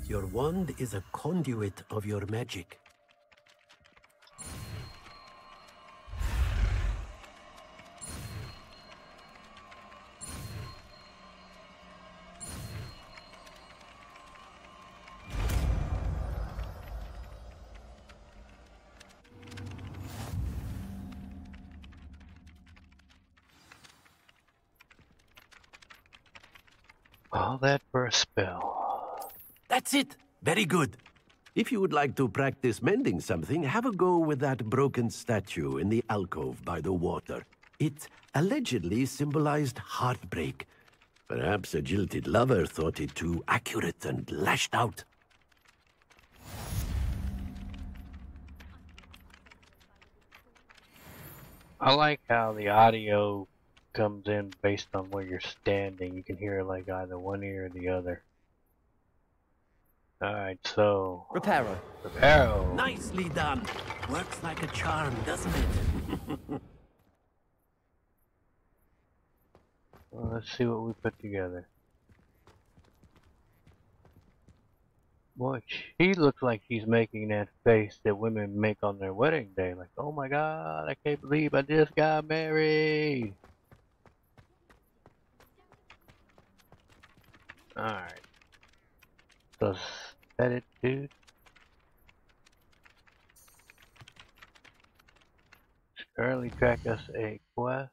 your wand is a conduit of your magic. Spell. That's it. Very good. If you would like to practice mending something, have a go with that broken statue in the alcove by the water. It allegedly symbolized heartbreak. Perhaps a jilted lover thought it too accurate and lashed out. I like how the audio comes in based on where you're standing. You can hear like either one ear or the other. Alright, so. Reparo. Reparo. Nicely done. Works like a charm, doesn't it? Well, let's see what we put together. Watch. she looks like she's making that face that women make on their wedding day. Like, oh my god, I can't believe I just got married. Alright. So, set it, dude. Currently track us a quest.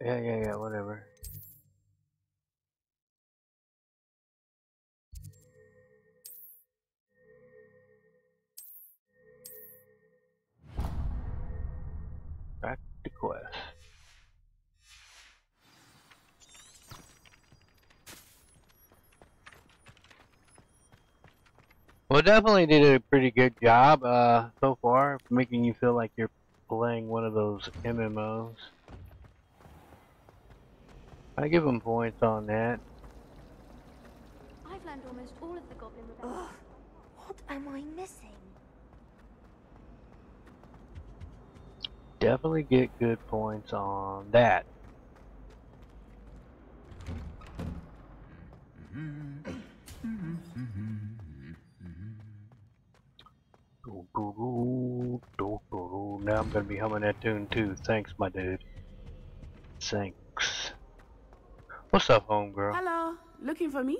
Yeah, yeah, yeah, whatever. Back to quest. Well, definitely did a pretty good job uh, so far, making you feel like you're playing one of those MMOs. I give him points on that. I've learned almost all of the goblin rebellion. What am I missing? Definitely get good points on that. Now I'm gonna be humming that tune too. Thanks, my dude. Thanks. What's up, homegirl? Hello. Looking for me?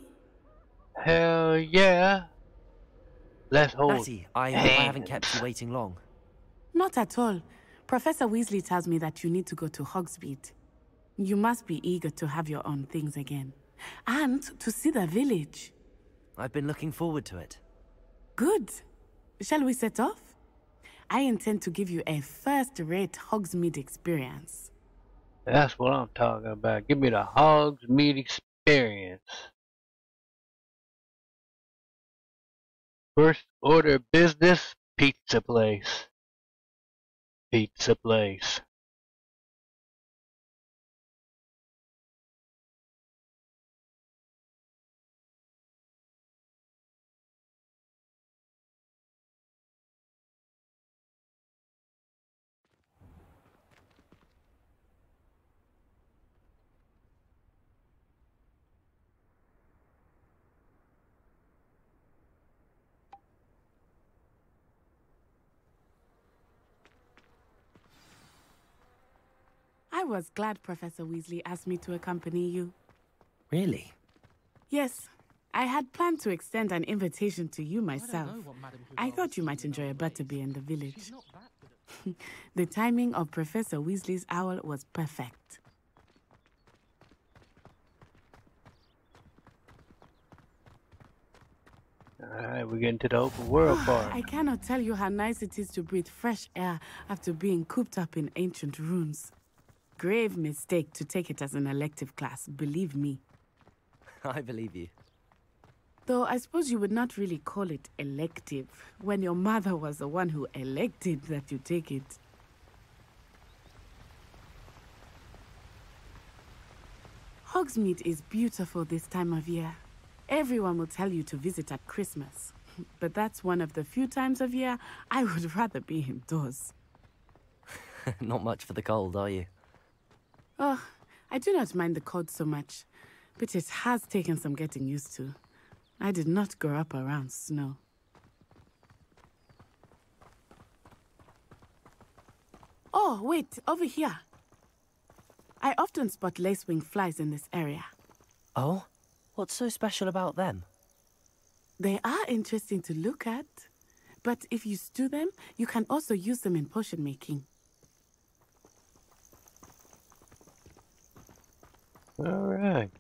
Hell yeah. Let's hold. Natty, I hope I haven't kept you waiting long. Not at all. Professor Weasley tells me that you need to go to Hogsmeade. You must be eager to have your own things again. And to see the village. I've been looking forward to it. Good. Shall we set off? I intend to give you a first-rate Hogsmeade experience. That's what I'm talking about. Give me the Hogs meat experience. First order business, pizza place. Pizza place. I was glad Professor Weasley asked me to accompany you. Really? Yes, I had planned to extend an invitation to you myself. I thought you might enjoy a butterbeer in the village. the timing of Professor Weasley's owl was perfect. Alright, we're getting to the open world part. I cannot tell you how nice it is to breathe fresh air after being cooped up in ancient ruins. Grave mistake to take it as an elective class, believe me. I believe you. Though I suppose you would not really call it elective when your mother was the one who elected that you take it. Hogsmeade is beautiful this time of year. Everyone will tell you to visit at Christmas. But that's one of the few times of year I would rather be indoors. Not much for the cold, are you? Oh, I do not mind the cold so much, but it has taken some getting used to. I did not grow up around snow. Oh, wait, over here. I often spot lacewing flies in this area. Oh? What's so special about them? They are interesting to look at, but if you stew them, you can also use them in potion making. Alright.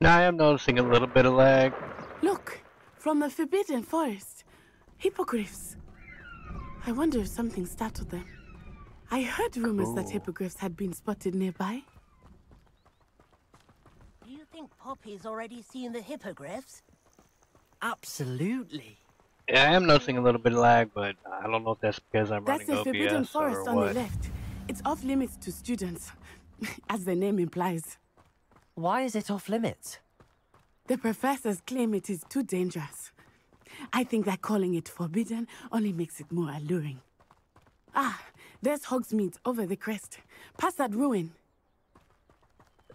Now I am noticing a little bit of lag. Look, from the Forbidden Forest. Hippogriffs. I wonder if something startled them. I heard rumors that hippogriffs had been spotted nearby. Do you think Poppy's already seen the hippogriffs? Absolutely. Yeah, I am noticing a little bit of lag, but I don't know if that's because I'm That's running the Forbidden Forest on the left. It's off limits to students, as the name implies. Why is it off limits? The professors claim it is too dangerous. I think that calling it forbidden only makes it more alluring. Ah, there's Hogsmeade over the crest. Past that ruin.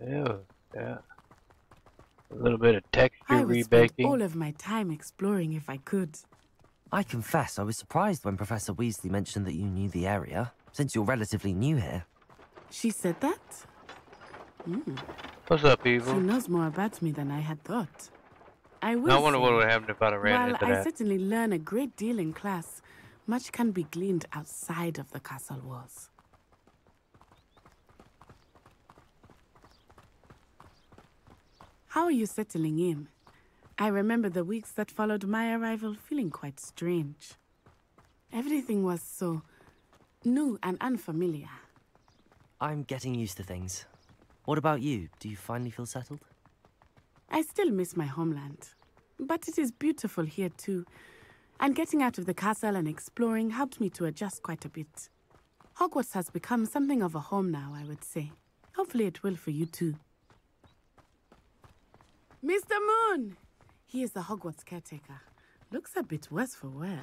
Ew, yeah. A little bit of texture I would spend rebaking. all of my time exploring if I could. I confess I was surprised when Professor Weasley mentioned that you knew the area, since you're relatively new here. She said that? Hmm. What's up, She knows more about me than I had thought. I will I wonder what would happen if I'd have ran While into I certainly learn a great deal in class, much can be gleaned outside of the castle walls. How are you settling in? I remember the weeks that followed my arrival feeling quite strange. Everything was so new and unfamiliar. I'm getting used to things. What about you? Do you finally feel settled? I still miss my homeland, but it is beautiful here too. And getting out of the castle and exploring helped me to adjust quite a bit. Hogwarts has become something of a home now, I would say. Hopefully, it will for you too. Mr. Moon! He is the Hogwarts caretaker. Looks a bit worse for wear.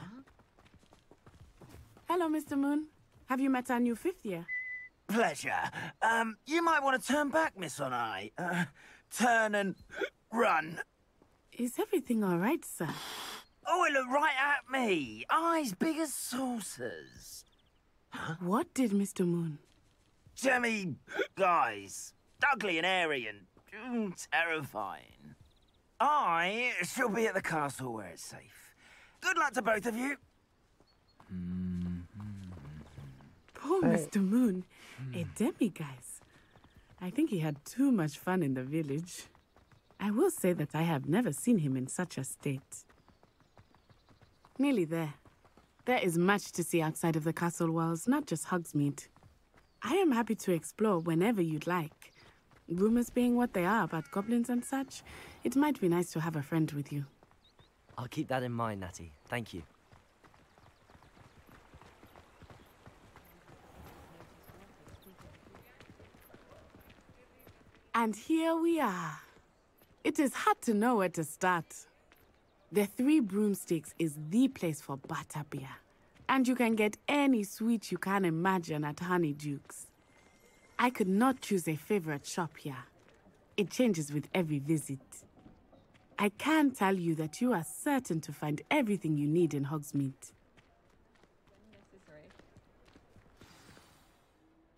Hello, Mr. Moon. Have you met our new fifth year? Pleasure. Um, you might want to turn back, Miss Onai. Uh, turn and run. Is everything all right, sir? Oh, it looked right at me. Eyes big as saucers. Huh? What did Mr. Moon? Jemmy, guys. Ugly and airy and mm, terrifying. I shall be at the castle where it's safe. Good luck to both of you. Poor Hey. Mr. Moon. Hmm. A demiguise. I think he had too much fun in the village. I will say that I have never seen him in such a state. Nearly there. There is much to see outside of the castle walls, not just Hogsmeade. I am happy to explore whenever you'd like. Rumors being what they are about goblins and such, it might be nice to have a friend with you. I'll keep that in mind, Natty. Thank you. And here we are. It is hard to know where to start. The Three Broomsticks is the place for butterbeer. And you can get any sweet you can imagine at Honeydukes. I could not choose a favorite shop here. It changes with every visit. I can tell you that you are certain to find everything you need in Hogsmeade.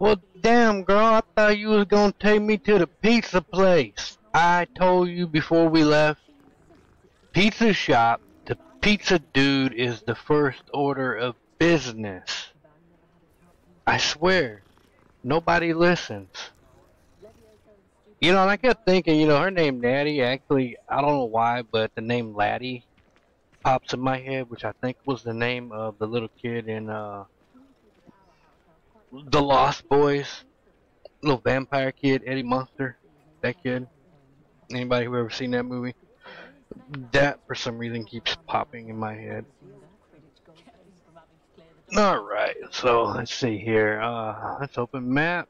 Well, damn, girl, I thought you was gonna take me to the pizza place. I told you before we left. Pizza shop, the pizza dude is the first order of business. I swear, nobody listens. You know, and I kept thinking, you know, her name Natty, actually, I don't know why, but the name Laddie pops in my head, which I think was the name of the little kid in uh, The Lost Boys. Little vampire kid, Eddie Munster. That kid. Anybody who ever seen that movie? That, for some reason, keeps popping in my head. Alright, so let's see here. Uh, let's open map.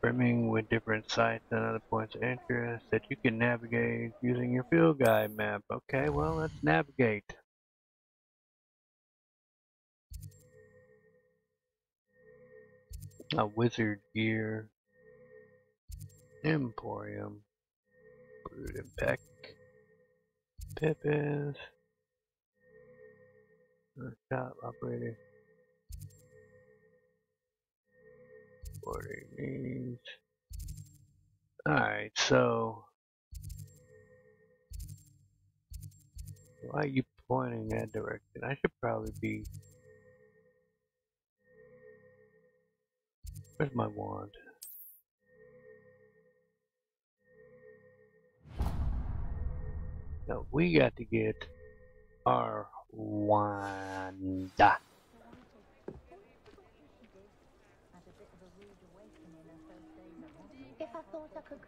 Brimming with different sites and other points of interest that you can navigate using your field guide map. Okay, well, let's navigate. A wizard gear. Emporium. Brood and Peck. Pippins. Shop operator. Boarding needs. Alright, so. Why are you pointing that direction? I should probably be. Where's my wand? No, we got to get our wand. I thought I could.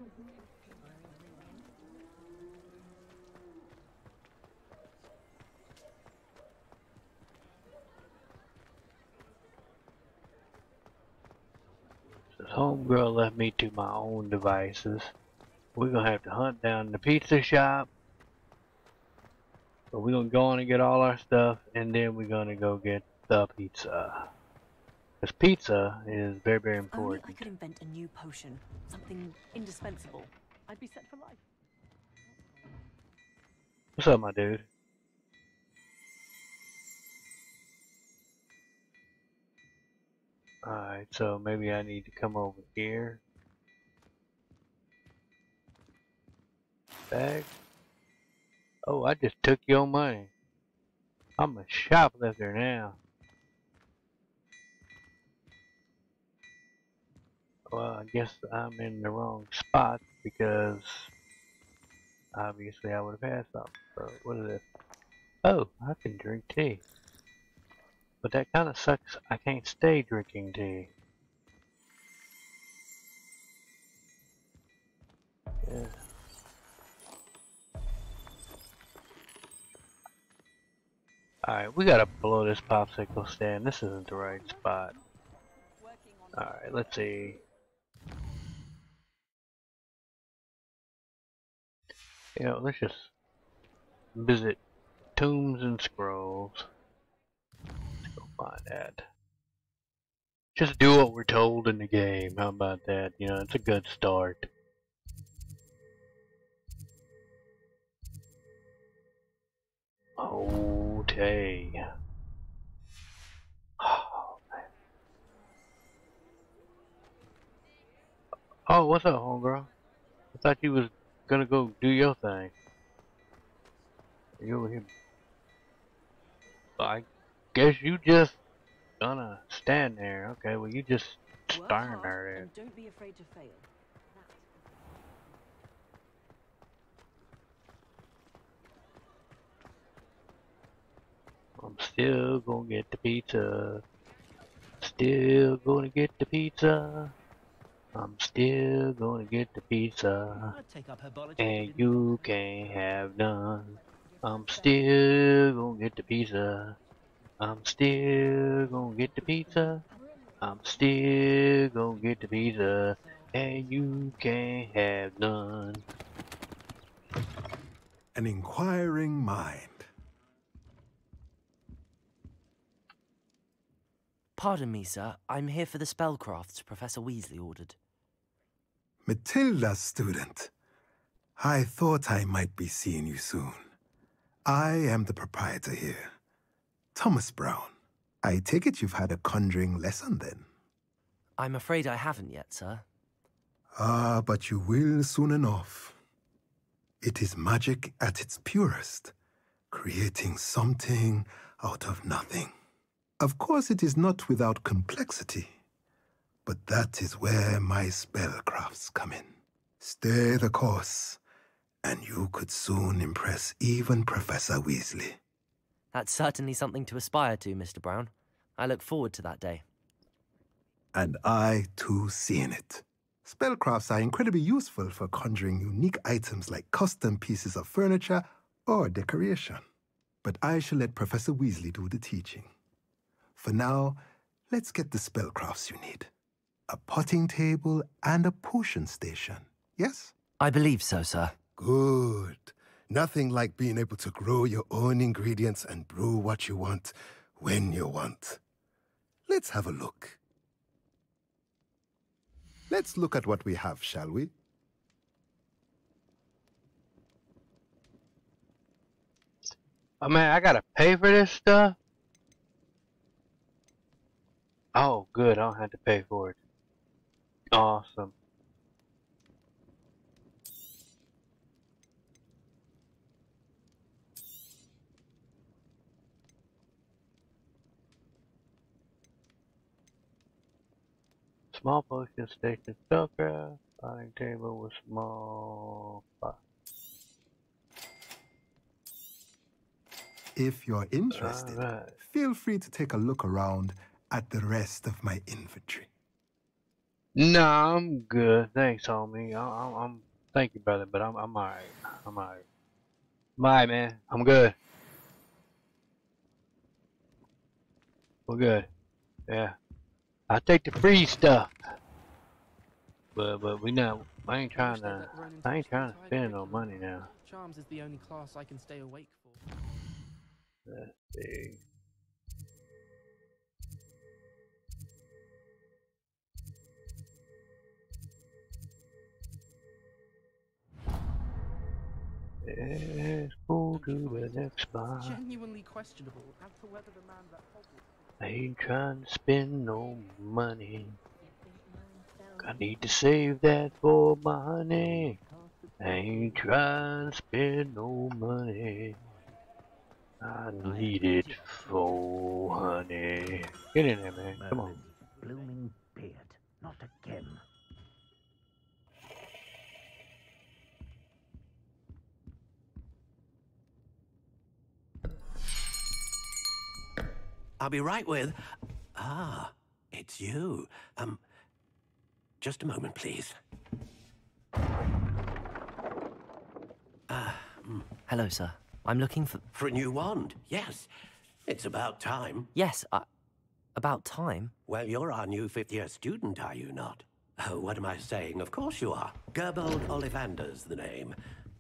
Homegirl left me to my own devices. We're gonna have to hunt down the pizza shop. But we're gonna go on and get all our stuff, and then we're gonna go get the pizza. Because pizza is very, very Only I important. could invent a new potion, something indispensable. I'd be set for life. What's up, my dude? Alright, so maybe I need to come over here. Bag. Oh, I just took your money. I'm a shoplifter now. Well, I guess I'm in the wrong spot because obviously I would have had something. So what is it? Oh, I can drink tea. But that kind of sucks. I can't stay drinking tea. Yeah. Alright, we gotta blow this popsicle stand. This isn't the right spot. Alright, let's see. You know, let's just visit Tomes and Scrolls. Let's that. Just do what we're told in the game. How about that? You know, it's a good start. Okay. Oh, oh what's up, homegirl? I thought you was gonna go do your thing. You over here. I guess you just gonna stand there. Okay, well you just staring there. don't be afraid to fail. I'm still gonna get the pizza. Still gonna get the pizza. I'm still gonna get the pizza. And you can't have none. I'm still gonna get the pizza. I'm still gonna get the pizza. I'm still gonna get the pizza. And you can't have none. An inquiring mind. Pardon me, sir. I'm here for the spellcrafts Professor Weasley ordered. Matilda, student. I thought I might be seeing you soon. I am the proprietor here, Thomas Brown. I take it you've had a conjuring lesson then. I'm afraid I haven't yet, sir. Ah, but you will soon enough. It is magic at its purest, creating something out of nothing. Of course, it is not without complexity, but that is where my spellcrafts come in. Stay the course, And you could soon impress even Professor Weasley. That's certainly something to aspire to, Mr. Brown. I look forward to that day. And I, too, see in it. Spellcrafts are incredibly useful for conjuring unique items like custom pieces of furniture or decoration. But I shall let Professor Weasley do the teaching. For now, let's get the spellcrafts you need. A potting table and a potion station, yes? I believe so, sir. Good. Nothing like being able to grow your own ingredients and brew what you want when you want. Let's have a look. Let's look at what we have, shall we? Oh man, I gotta pay for this stuff? Oh, good, I don't have to pay for it. Awesome. Small potion station spellcraft, dining table with small pot. If you're interested, Alright. feel free to take a look around at the rest of my inventory. Nah, I'm good. Thanks, homie. I'm, I'm, thank you, brother, but I'm, I'm alright. I'm alright. I'm alright, man. I'm good. We're good. Yeah. I take the free stuff. But, but we not, I ain't trying to, I ain't trying to spend no money now. Charms is the only class I can stay awake for. Let's see. Let's go to the next bar. Genuinely questionable as to whether the man that Hogwarts I ain't trying to spend no money. I need to save that for my honey. I ain't trying to spend no money. I need it for honey. Get in there, man. Come on. Blooming beard, not again. I'll be right with. Ah, it's you. Um, just a moment, please. Ah, mm, Hello, sir. I'm looking for. for a new wand. Yes, it's about time. Yes, I... about time. Well, you're our new fifth year student, are you not? Oh, what am I saying? Of course you are. Gerbold Ollivander's the name.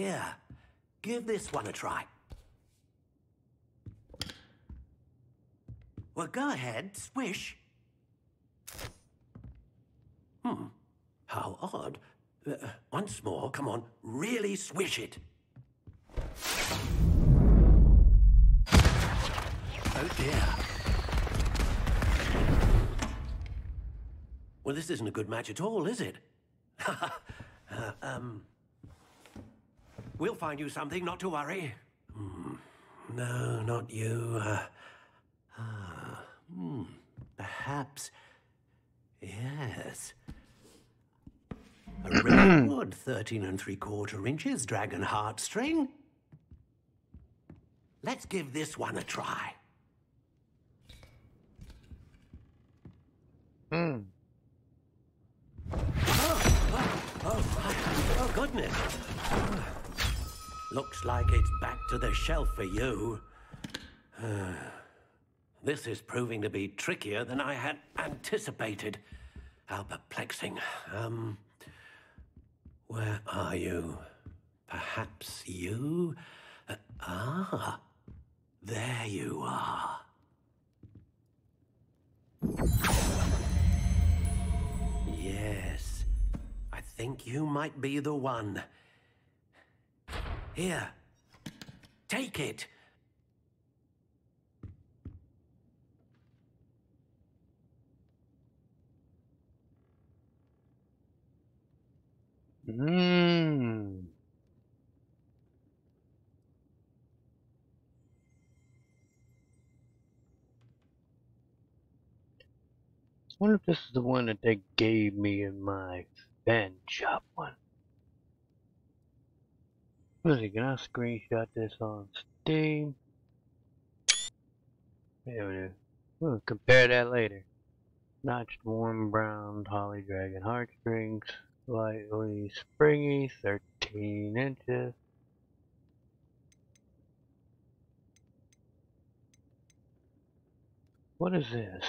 Here, give this one a try. Well, go ahead, swish. Hmm. How odd. Uh, once more, come on, really swish it. Oh dear. Well, this isn't a good match at all, is it? Uh, um. We'll find you something, not to worry. Hmm. No, not you. Uh, ah. Perhaps. Yes. A ribbon wood, 13 and three quarter inches, dragon heartstring. Let's give this one a try. Hmm. Oh, my. oh goodness. Looks like it's back to the shelf for you. this is proving to be trickier than I had anticipated. How perplexing. Um, where are you? Perhaps you? Uh, ah, there you are. Yes, I think you might be the one. Here. Take it. Mmm. wonder if this is the one that they gave me in my fan shop one. Is it? Can I screenshot this on Steam? There we go. We'll compare that later. Notched warm brown holly dragon heartstrings, lightly springy, 13 inches. What is this?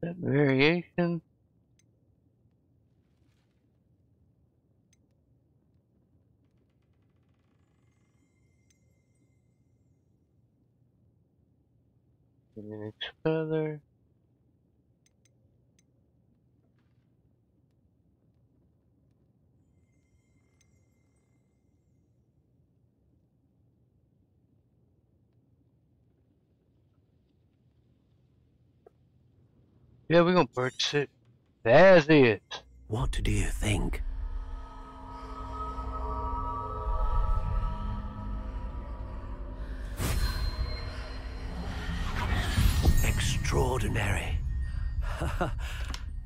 That variation? Yeah, we're gonna purchase it. That's it. What do you think? Extraordinary.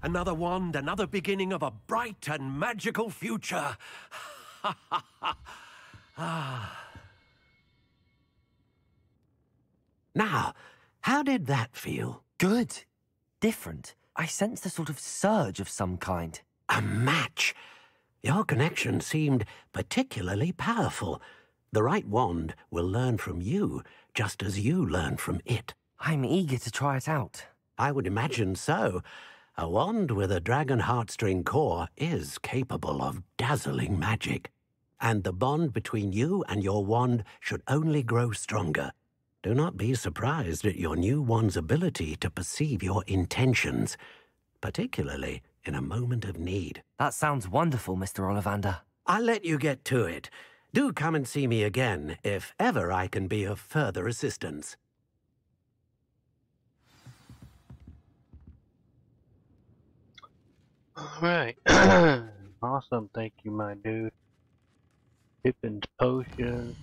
another wand, another beginning of a bright and magical future. ah. Now, how did that feel? Good. Different. I sensed a sort of surge of some kind. A match? Your connection seemed particularly powerful. The right wand will learn from you, just as you learn from it. I'm eager to try it out. I would imagine so. A wand with a dragon heartstring core is capable of dazzling magic. And the bond between you and your wand should only grow stronger. Do not be surprised at your new wand's ability to perceive your intentions, particularly in a moment of need. That sounds wonderful, Mr. Ollivander. I'll let you get to it. Do come and see me again if ever I can be of further assistance. Alright. awesome, thank you, my dude. Pippin's potions.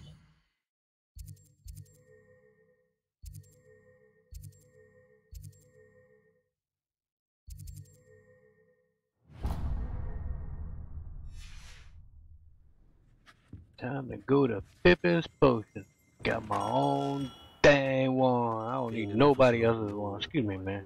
Time to go to Pippin's Potion. Got my own dang one. I don't need nobody else's one. Excuse me, man.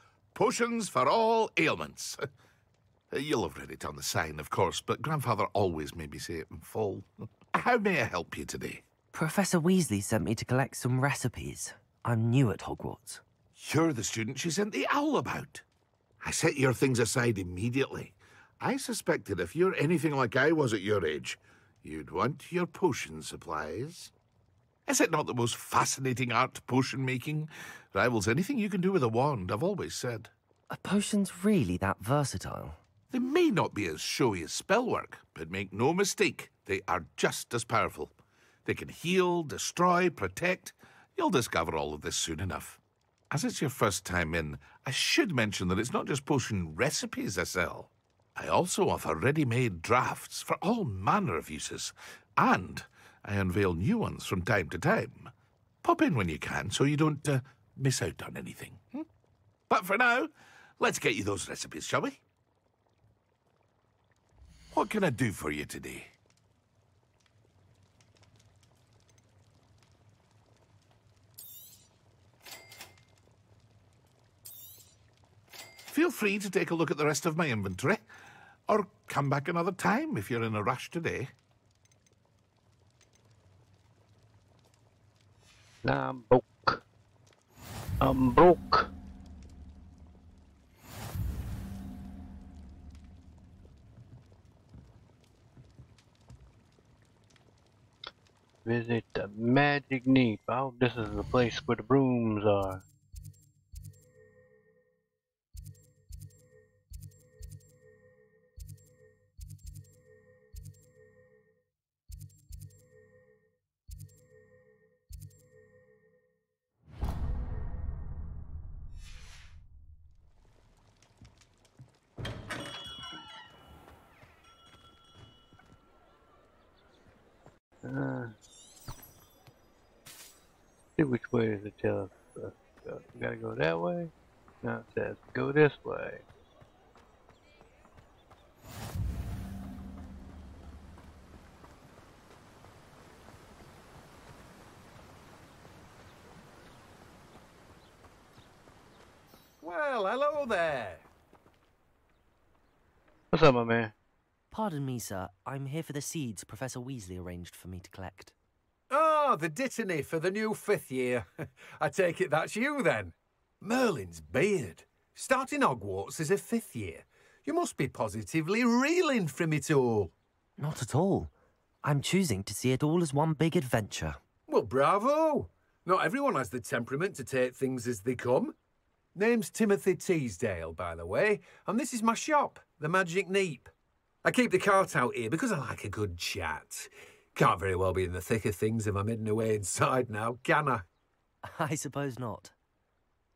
Potions for all ailments. You'll have read it on the sign, of course, but Grandfather always made me say it in full. How may I help you today? Professor Weasley sent me to collect some recipes. I'm new at Hogwarts. You're the student she sent the owl about. I set your things aside immediately. I suspected if you're anything like I was at your age, you'd want your potion supplies. Is it not the most fascinating art, potion making? Rivals anything you can do with a wand, I've always said. Are potions really that versatile? They may not be as showy as spellwork, but make no mistake, they are just as powerful. They can heal, destroy, protect. You'll discover all of this soon enough. As it's your first time in, I should mention that it's not just potion recipes I sell. I also offer ready-made drafts for all manner of uses, and I unveil new ones from time to time. Pop in when you can so you don't uh, miss out on anything. Hmm? But for now, Let's get you those recipes, shall we? What can I do for you today? Feel free to take a look at the rest of my inventory, or come back another time if you're in a rush today. I'm broke. I'm broke. Visit the Magic Neep. Hope this is the place where the brooms are. Uh, see which way does it tell us to go? We gotta go that way? No, it says go this way. Well, hello there. What's up, my man? Pardon me, sir. I'm here for the seeds Professor Weasley arranged for me to collect. Ah, the dittany for the new fifth year. I take it that's you then. Merlin's beard. Starting Hogwarts as a fifth year. You must be positively reeling from it all. Not at all. I'm choosing to see it all as one big adventure. Well, bravo. Not everyone has the temperament to take things as they come. Name's Timothy Teasdale, by the way, and this is my shop, the Magic Neep. I keep the cart out here because I like a good chat. Can't very well be in the thick of things if I'm hidden away inside now, can I? I suppose not.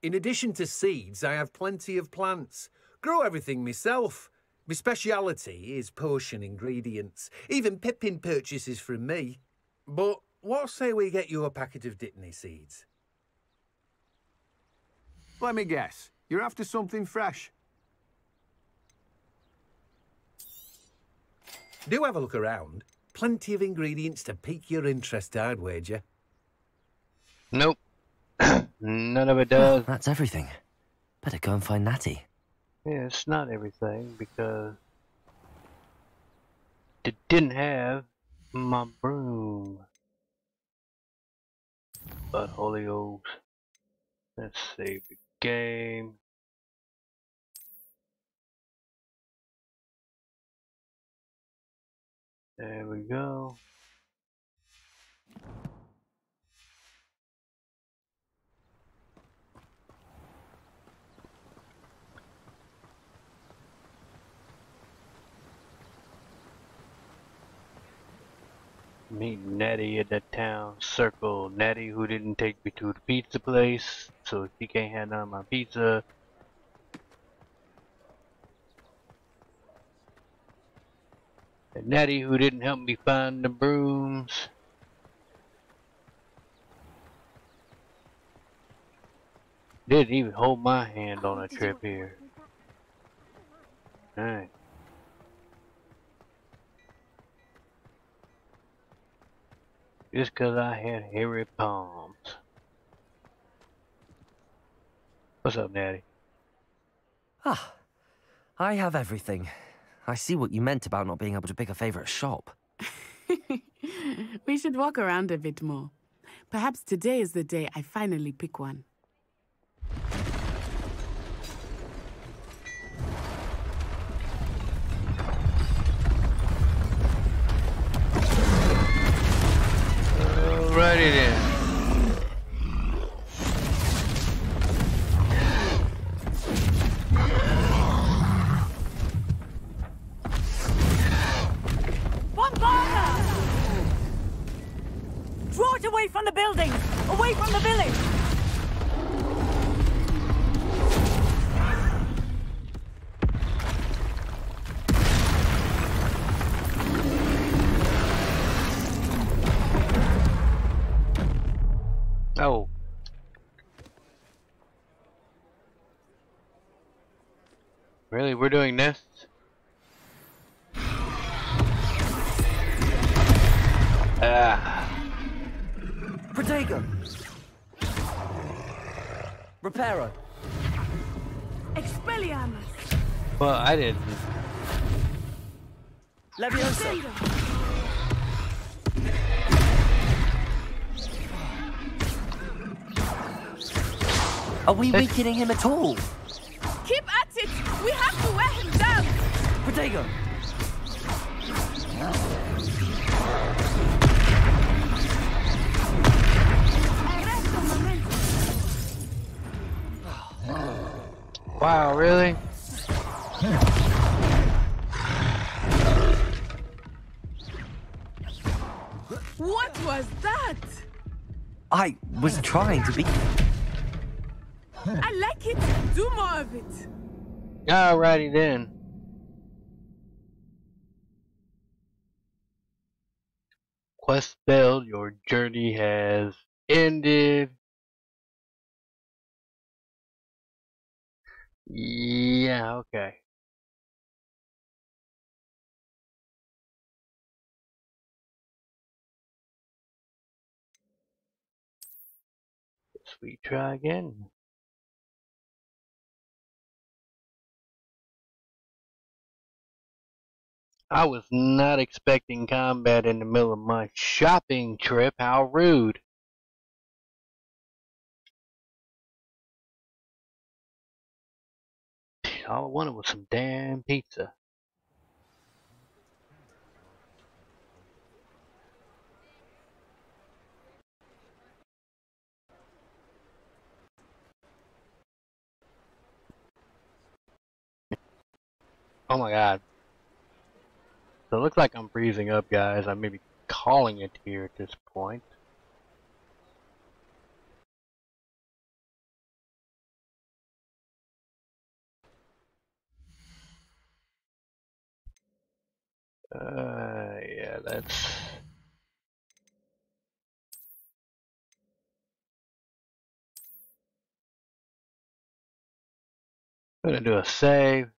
In addition to seeds, I have plenty of plants. Grow everything myself. My speciality is potion ingredients. Even Pippin purchases from me. But what say we get you a packet of Dittany seeds? Let me guess. You're after something fresh. Do have a look around. Plenty of ingredients to pique your interest, I'd wager. Nope. None of it does. That's everything. Better go and find Natty. Yeah, it's not everything because it didn't have my broom. But Holy Ghost. Let's save the game. There we go. Meet Nettie at the town circle. Nettie who didn't take me to the pizza place, so she can't none of my pizza. Nettie who didn't help me find the brooms. Didn't even hold my hand on a trip here. Alright. Just 'cause I had hairy palms. What's up, Natty? Ah, I have everything. I see what you meant about not being able to pick a favourite shop. we should walk around a bit more. Perhaps today is the day I finally pick one. Alrighty then. Away from the buildings! Away from the village! Oh. Really, we're doing this? Ah. Protego! Reparo! Expelliarmus! Well, I didn't. Leviosa! Are we weakening him at all? Keep at it! We have to wear him down! Protego! Wow, really? What was that? I was trying to be. I like it. Do more of it. Alrighty then. Quest failed. Your journey has ended. Yeah, okay. We try again. I was not expecting combat in the middle of my shopping trip. How rude. All I wanted was some damn pizza. Oh my god. So it looks like I'm freezing up, guys. I may be calling it here at this point. Uh, yeah, that's... I'm gonna do a save.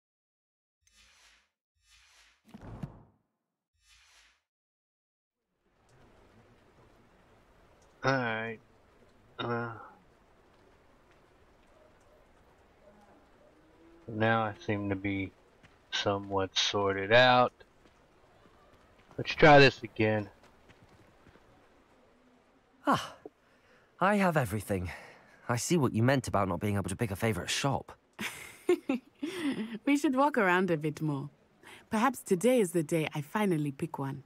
Alright. Uh, now I seem to be somewhat sorted out. Let's try this again. Ah, I have everything. I see what you meant about not being able to pick a favorite shop. we should walk around a bit more. Perhaps today is the day I finally pick one.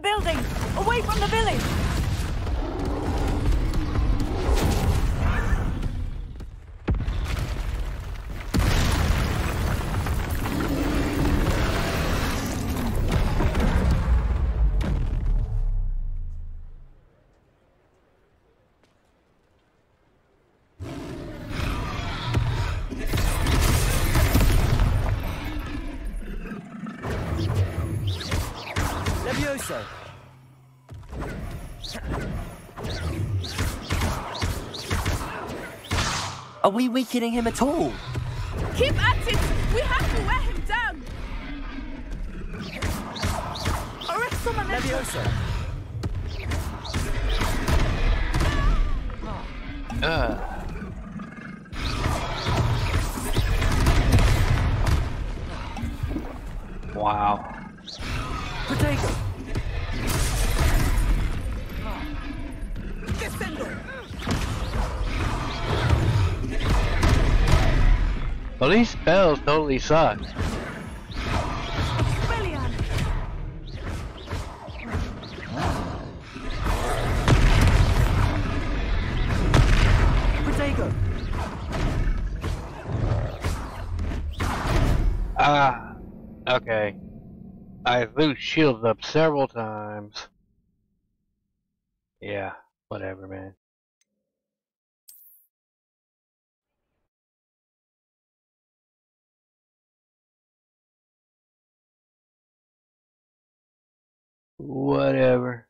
Building! Away from the village! We weakening him at all? Spells totally suck. Protego! Ah. okay. I threw shields up several times. Yeah, whatever, man. Whatever.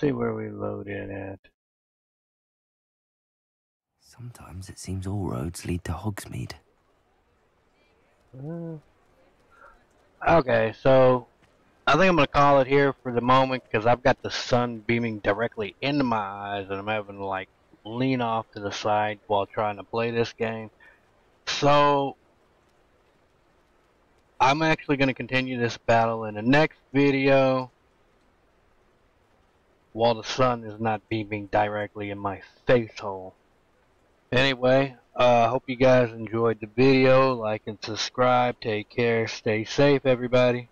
See where we load in at. Sometimes it seems all roads lead to Hogsmeade. Uh, Okay, so I think I'm gonna call it here for the moment because I've got the sun beaming directly into my eyes and I'm having like lean off to the side while trying to play this game. So I'm actually gonna continue this battle in the next video while the sun is not beaming directly in my face hole. Anyway, uh, hope you guys enjoyed the video. Like and subscribe. Take care. Stay safe, everybody.